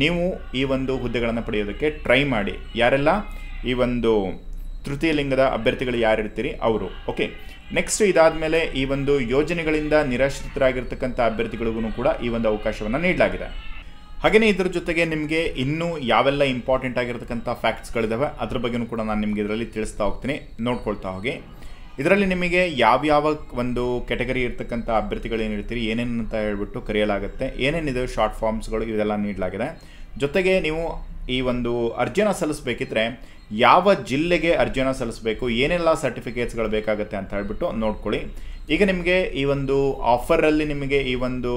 ನೀವು ಈ ಒಂದು ಹುದ್ದೆಗಳನ್ನು ಪಡೆಯೋದಕ್ಕೆ ಟ್ರೈ ಮಾಡಿ. ಯಾರೆಲ್ಲ ಈ ಒಂದು ತೃತೀಯ ಲಿಂಗದ ಅಭ್ಯರ್ಥಿಗಳು ಯಾರಿರ್ತೀರಿ? ಅವರು. ಓಕೆ. ನೆಕ್ಸ್ಟ್ ಇದಾದಮೇಲೆ ಈ ಒಂದು ಯೋಜನೆಗಳಿಂದ ನಿರಾಶ್ರಿತರಾಗಿರ್ತಕ್ಕಂಥ ಅಭ್ಯರ್ಥಿಗಳಿಗೂ ಕೂಡ ಈ ಒಂದು ಅವಕಾಶವನ್ನು ನೀಡಲಾಗಿದೆ. ಹಾಗೆಯೇ ಇದರ ಜೊತೆಗೆ ನಿಮಗೆ ಇನ್ನೂ ಯಾವೆಲ್ಲ ಇಂಪಾರ್ಟೆಂಟ್ ಆಗಿರತಕ್ಕಂಥ ಫ್ಯಾಕ್ಟ್ಸ್ಗಳಿದ್ದಾವೆ ಅದ್ರ ಬಗ್ಗೆಯೂ ಕೂಡ ನಾನು ನಿಮಗೆ ಇದರಲ್ಲಿ ತಿಳಿಸ್ತಾ ಹೋಗ್ತೀನಿ. ನೋಡ್ಕೊಳ್ತಾ ಹೋಗಿ. ಇದರಲ್ಲಿ ನಿಮಗೆ ಯಾವ್ಯಾವ ಒಂದು ಕೆಟಗರಿ ಇರ್ತಕ್ಕಂಥ ಅಭ್ಯರ್ಥಿಗಳು ಏನಿರ್ತೀರಿ ಏನೇನು ಅಂತ ಹೇಳ್ಬಿಟ್ಟು ಕರೆಯಲಾಗುತ್ತೆ, ಏನೇನಿದೆ ಶಾರ್ಟ್ ಫಾರ್ಮ್ಸ್ಗಳು ಇದೆಲ್ಲ ನೀಡಲಾಗಿದೆ. ಜೊತೆಗೆ ನೀವು ಈ ಒಂದು ಅರ್ಜಿನ ಸಲ್ಲಿಸಬೇಕಿದ್ರೆ ಯಾವ ಜಿಲ್ಲೆಗೆ ಅರ್ಜಿನ ಸಲ್ಲಿಸಬೇಕು, ಏನೆಲ್ಲ ಸರ್ಟಿಫಿಕೇಟ್ಸ್ಗಳು ಬೇಕಾಗುತ್ತೆ ಅಂತ ಹೇಳ್ಬಿಟ್ಟು ನೋಡ್ಕೊಳ್ಳಿ. ಈಗ ನಿಮಗೆ ಈ ಒಂದು ಆಫರಲ್ಲಿ ನಿಮಗೆ ಈ ಒಂದು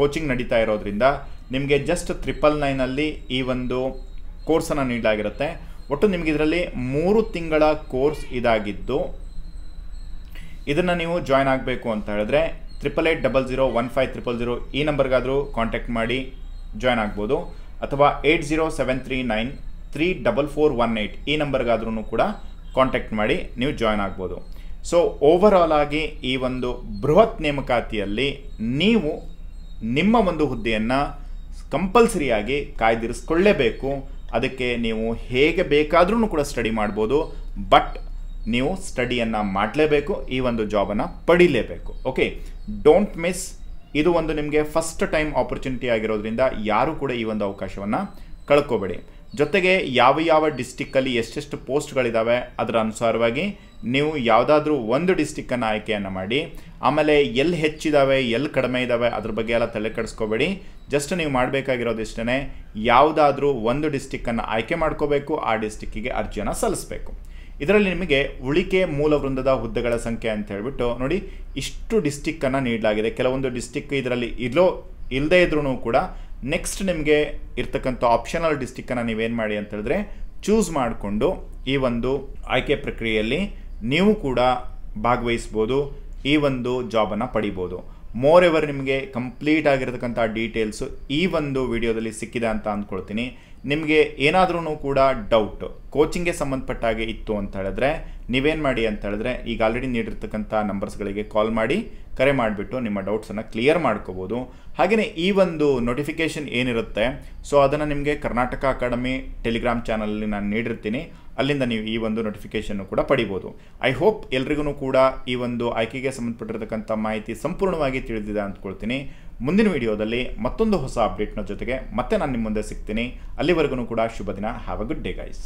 ಕೋಚಿಂಗ್ ನಡೀತಾ ಇರೋದ್ರಿಂದ ನಿಮಗೆ ಜಸ್ಟ್ ತ್ರಿಪಲ್ ನೈನಲ್ಲಿ ಈ ಒಂದು ಕೋರ್ಸನ್ನು ನೀಡಲಾಗಿರುತ್ತೆ. ಒಟ್ಟು ನಿಮಗೆ ಇದರಲ್ಲಿ ಮೂರು ತಿಂಗಳ ಕೋರ್ಸ್ ಇದಾಗಿದ್ದು, ಇದನ್ನು ನೀವು ಜಾಯ್ನ್ ಆಗಬೇಕು ಅಂತ ಹೇಳಿದ್ರೆ triple eight double zero one five triple zero ಈ ನಂಬರ್ಗಾದರೂ ಕಾಂಟ್ಯಾಕ್ಟ್ ಮಾಡಿ ಜಾಯ್ನ್ ಆಗ್ಬೋದು. ಅಥವಾ eight zero seven three nine three double four one eight ಈ ನಂಬರ್ಗಾದ್ರೂ ಕೂಡ ಕಾಂಟ್ಯಾಕ್ಟ್ ಮಾಡಿ ನೀವು ಜಾಯ್ನ್ ಆಗ್ಬೋದು. ಸೊ ಓವರ್ ಆಲ್ ಆಗಿ ಈ ಒಂದು ಬೃಹತ್ ನೇಮಕಾತಿಯಲ್ಲಿ ನೀವು ನಿಮ್ಮ ಒಂದು ಹುದ್ದೆಯನ್ನು ಕಂಪಲ್ಸರಿಯಾಗಿ ಕಾಯ್ದಿರಿಸ್ಕೊಳ್ಳೇಬೇಕು. ಅದಕ್ಕೆ ನೀವು ಹೇಗೆ ಬೇಕಾದ್ರೂ ಕೂಡ ಸ್ಟಡಿ ಮಾಡ್ಬೋದು. ಬಟ್ ನೀವು ಸ್ಟಡಿಯನ್ನು ಮಾಡಲೇಬೇಕು, ಈ ಒಂದು ಜಾಬನ್ನು ಪಡಿಲೇಬೇಕು. ಓಕೆ? ಡೋಂಟ್ ಮಿಸ್, ಇದು ಒಂದು ನಿಮಗೆ ಫಸ್ಟ್ ಟೈಮ್ ಆಪರ್ಚುನಿಟಿ ಆಗಿರೋದ್ರಿಂದ ಯಾರು ಕೂಡ ಈ ಒಂದು ಅವಕಾಶವನ್ನು ಕಳ್ಕೊಬೇಡಿ. ಜೊತೆಗೆ ಯಾವ ಯಾವ ಡಿಸ್ಟಿಕ್ಕಲ್ಲಿ ಎಷ್ಟೆಷ್ಟು ಪೋಸ್ಟ್ಗಳಿದ್ದಾವೆ ಅದರ ಅನುಸಾರವಾಗಿ ನೀವು ಯಾವುದಾದ್ರೂ ಒಂದು ಡಿಸ್ಟಿಕ್ಕನ್ನು ಆಯ್ಕೆಯನ್ನು ಮಾಡಿ ಆಮೇಲೆ ಎಲ್ಲಿ ಹೆಚ್ಚಿದ್ದಾವೆ ಎಲ್ಲಿ ಕಡಿಮೆ ಇದ್ದಾವೆ ಅದ್ರ ಬಗ್ಗೆ ಎಲ್ಲ ತಲೆ ಕೆಡಿಸ್ಕೋಬೇಡಿ. ಜಸ್ಟ್ ನೀವು ಮಾಡಬೇಕಾಗಿರೋದು ಇಷ್ಟೇ ಯಾವುದಾದ್ರೂ ಒಂದು ಡಿಸ್ಟಿಕ್ಕನ್ನು ಆಯ್ಕೆ ಮಾಡ್ಕೋಬೇಕು, ಆ ಡಿಸ್ಟಿಕ್ಕಿಗೆ ಅರ್ಜಿಯನ್ನು ಸಲ್ಲಿಸಬೇಕು. ಇದರಲ್ಲಿ ನಿಮಗೆ ಉಳಿಕೆ ಮೂಲ ವೃಂದದ ಹುದ್ದೆಗಳ ಸಂಖ್ಯೆ ಅಂತ ಹೇಳ್ಬಿಟ್ಟು, ನೋಡಿ, ಇಷ್ಟು ಡಿಸ್ಟಿಕ್ಕನ್ನು ನೀಡಲಾಗಿದೆ. ಕೆಲವೊಂದು ಡಿಸ್ಟಿಕ್ ಇದರಲ್ಲಿ ಇಲ್ಲೋ ಇಲ್ಲದೇ ಇದ್ರೂ ಕೂಡ ನೆಕ್ಸ್ಟ್ ನಿಮಗೆ ಇರ್ತಕ್ಕಂಥ ಆಪ್ಷನಲ್ ಡಿಸ್ಟಿಕ್ಕನ್ನು ನೀವೇನು ಮಾಡಿ ಅಂತ ಹೇಳಿದ್ರೆ ಚೂಸ್ ಮಾಡಿಕೊಂಡು ಈ ಒಂದು ಆಯ್ಕೆ ಪ್ರಕ್ರಿಯೆಯಲ್ಲಿ ನೀವು ಕೂಡ ಭಾಗವಹಿಸ್ಬೋದು. ಈ ಒಂದು ಜಾಬನ್ನು ಪಡಿಬೋದು. ಮೋರ್ ಎವರ್ ನಿಮಗೆ ಕಂಪ್ಲೀಟ್ ಆಗಿರತಕ್ಕಂಥ ಡೀಟೇಲ್ಸು ಈ ಒಂದು ವಿಡಿಯೋದಲ್ಲಿ ಸಿಕ್ಕಿದೆ ಅಂತ ಅಂದ್ಕೊಳ್ತೀನಿ. ನಿಮಗೆ ಏನಾದ್ರೂ ಕೂಡ ಡೌಟ್ ಕೋಚಿಂಗ್ಗೆ ಸಂಬಂಧಪಟ್ಟ ಹಾಗೆ ಇತ್ತು ಅಂತ ಹೇಳಿದ್ರೆ, ನೀವೇನು ಮಾಡಿ ಅಂತ ಹೇಳಿದ್ರೆ, ಈಗ ಆಲ್ರೆಡಿ ನೀಡಿರ್ತಕ್ಕಂಥ ನಂಬರ್ಸ್ಗಳಿಗೆ ಕಾಲ್ ಮಾಡಿ, ಕರೆ ಮಾಡಿಬಿಟ್ಟು ನಿಮ್ಮ ಡೌಟ್ಸನ್ನು ಕ್ಲಿಯರ್ ಮಾಡ್ಕೋಬೋದು. ಹಾಗೆಯೇ ಈ ಒಂದು ನೋಟಿಫಿಕೇಷನ್ ಏನಿರುತ್ತೆ ಸೊ ಅದನ್ನು ನಿಮಗೆ ಕರ್ನಾಟಕ ಅಕಾಡೆಮಿ ಟೆಲಿಗ್ರಾಮ್ ಚಾನಲಲ್ಲಿ ನಾನು ನೀಡಿರ್ತೀನಿ. ಅಲ್ಲಿಂದ ನೀವು ಈ ಒಂದು ನೋಟಿಫಿಕೇಷನ್ನು ಕೂಡ ಪಡಿಬೋದು. ಐ ಹೋಪ್ ಎಲ್ರಿಗೂ ಕೂಡ ಈ ಒಂದು ಆಯ್ಕೆಗೆ ಸಂಬಂಧಪಟ್ಟಿರತಕ್ಕಂಥ ಮಾಹಿತಿ ಸಂಪೂರ್ಣವಾಗಿ ತಿಳಿದಿದೆ ಅಂದ್ಕೊಳ್ತೀನಿ. ಮುಂದಿನ ವಿಡಿಯೋದಲ್ಲಿ ಮತ್ತೊಂದು ಹೊಸ ಅಪ್ಡೇಟ್ನ ಜೊತೆಗೆ ಮತ್ತೆ ನಾನು ನಿಮ್ಮ ಮುಂದೆ ಸಿಗ್ತೀನಿ. ಅಲ್ಲಿವರೆಗೂ ಕೂಡ ಶುಭ ದಿನ have a good day guys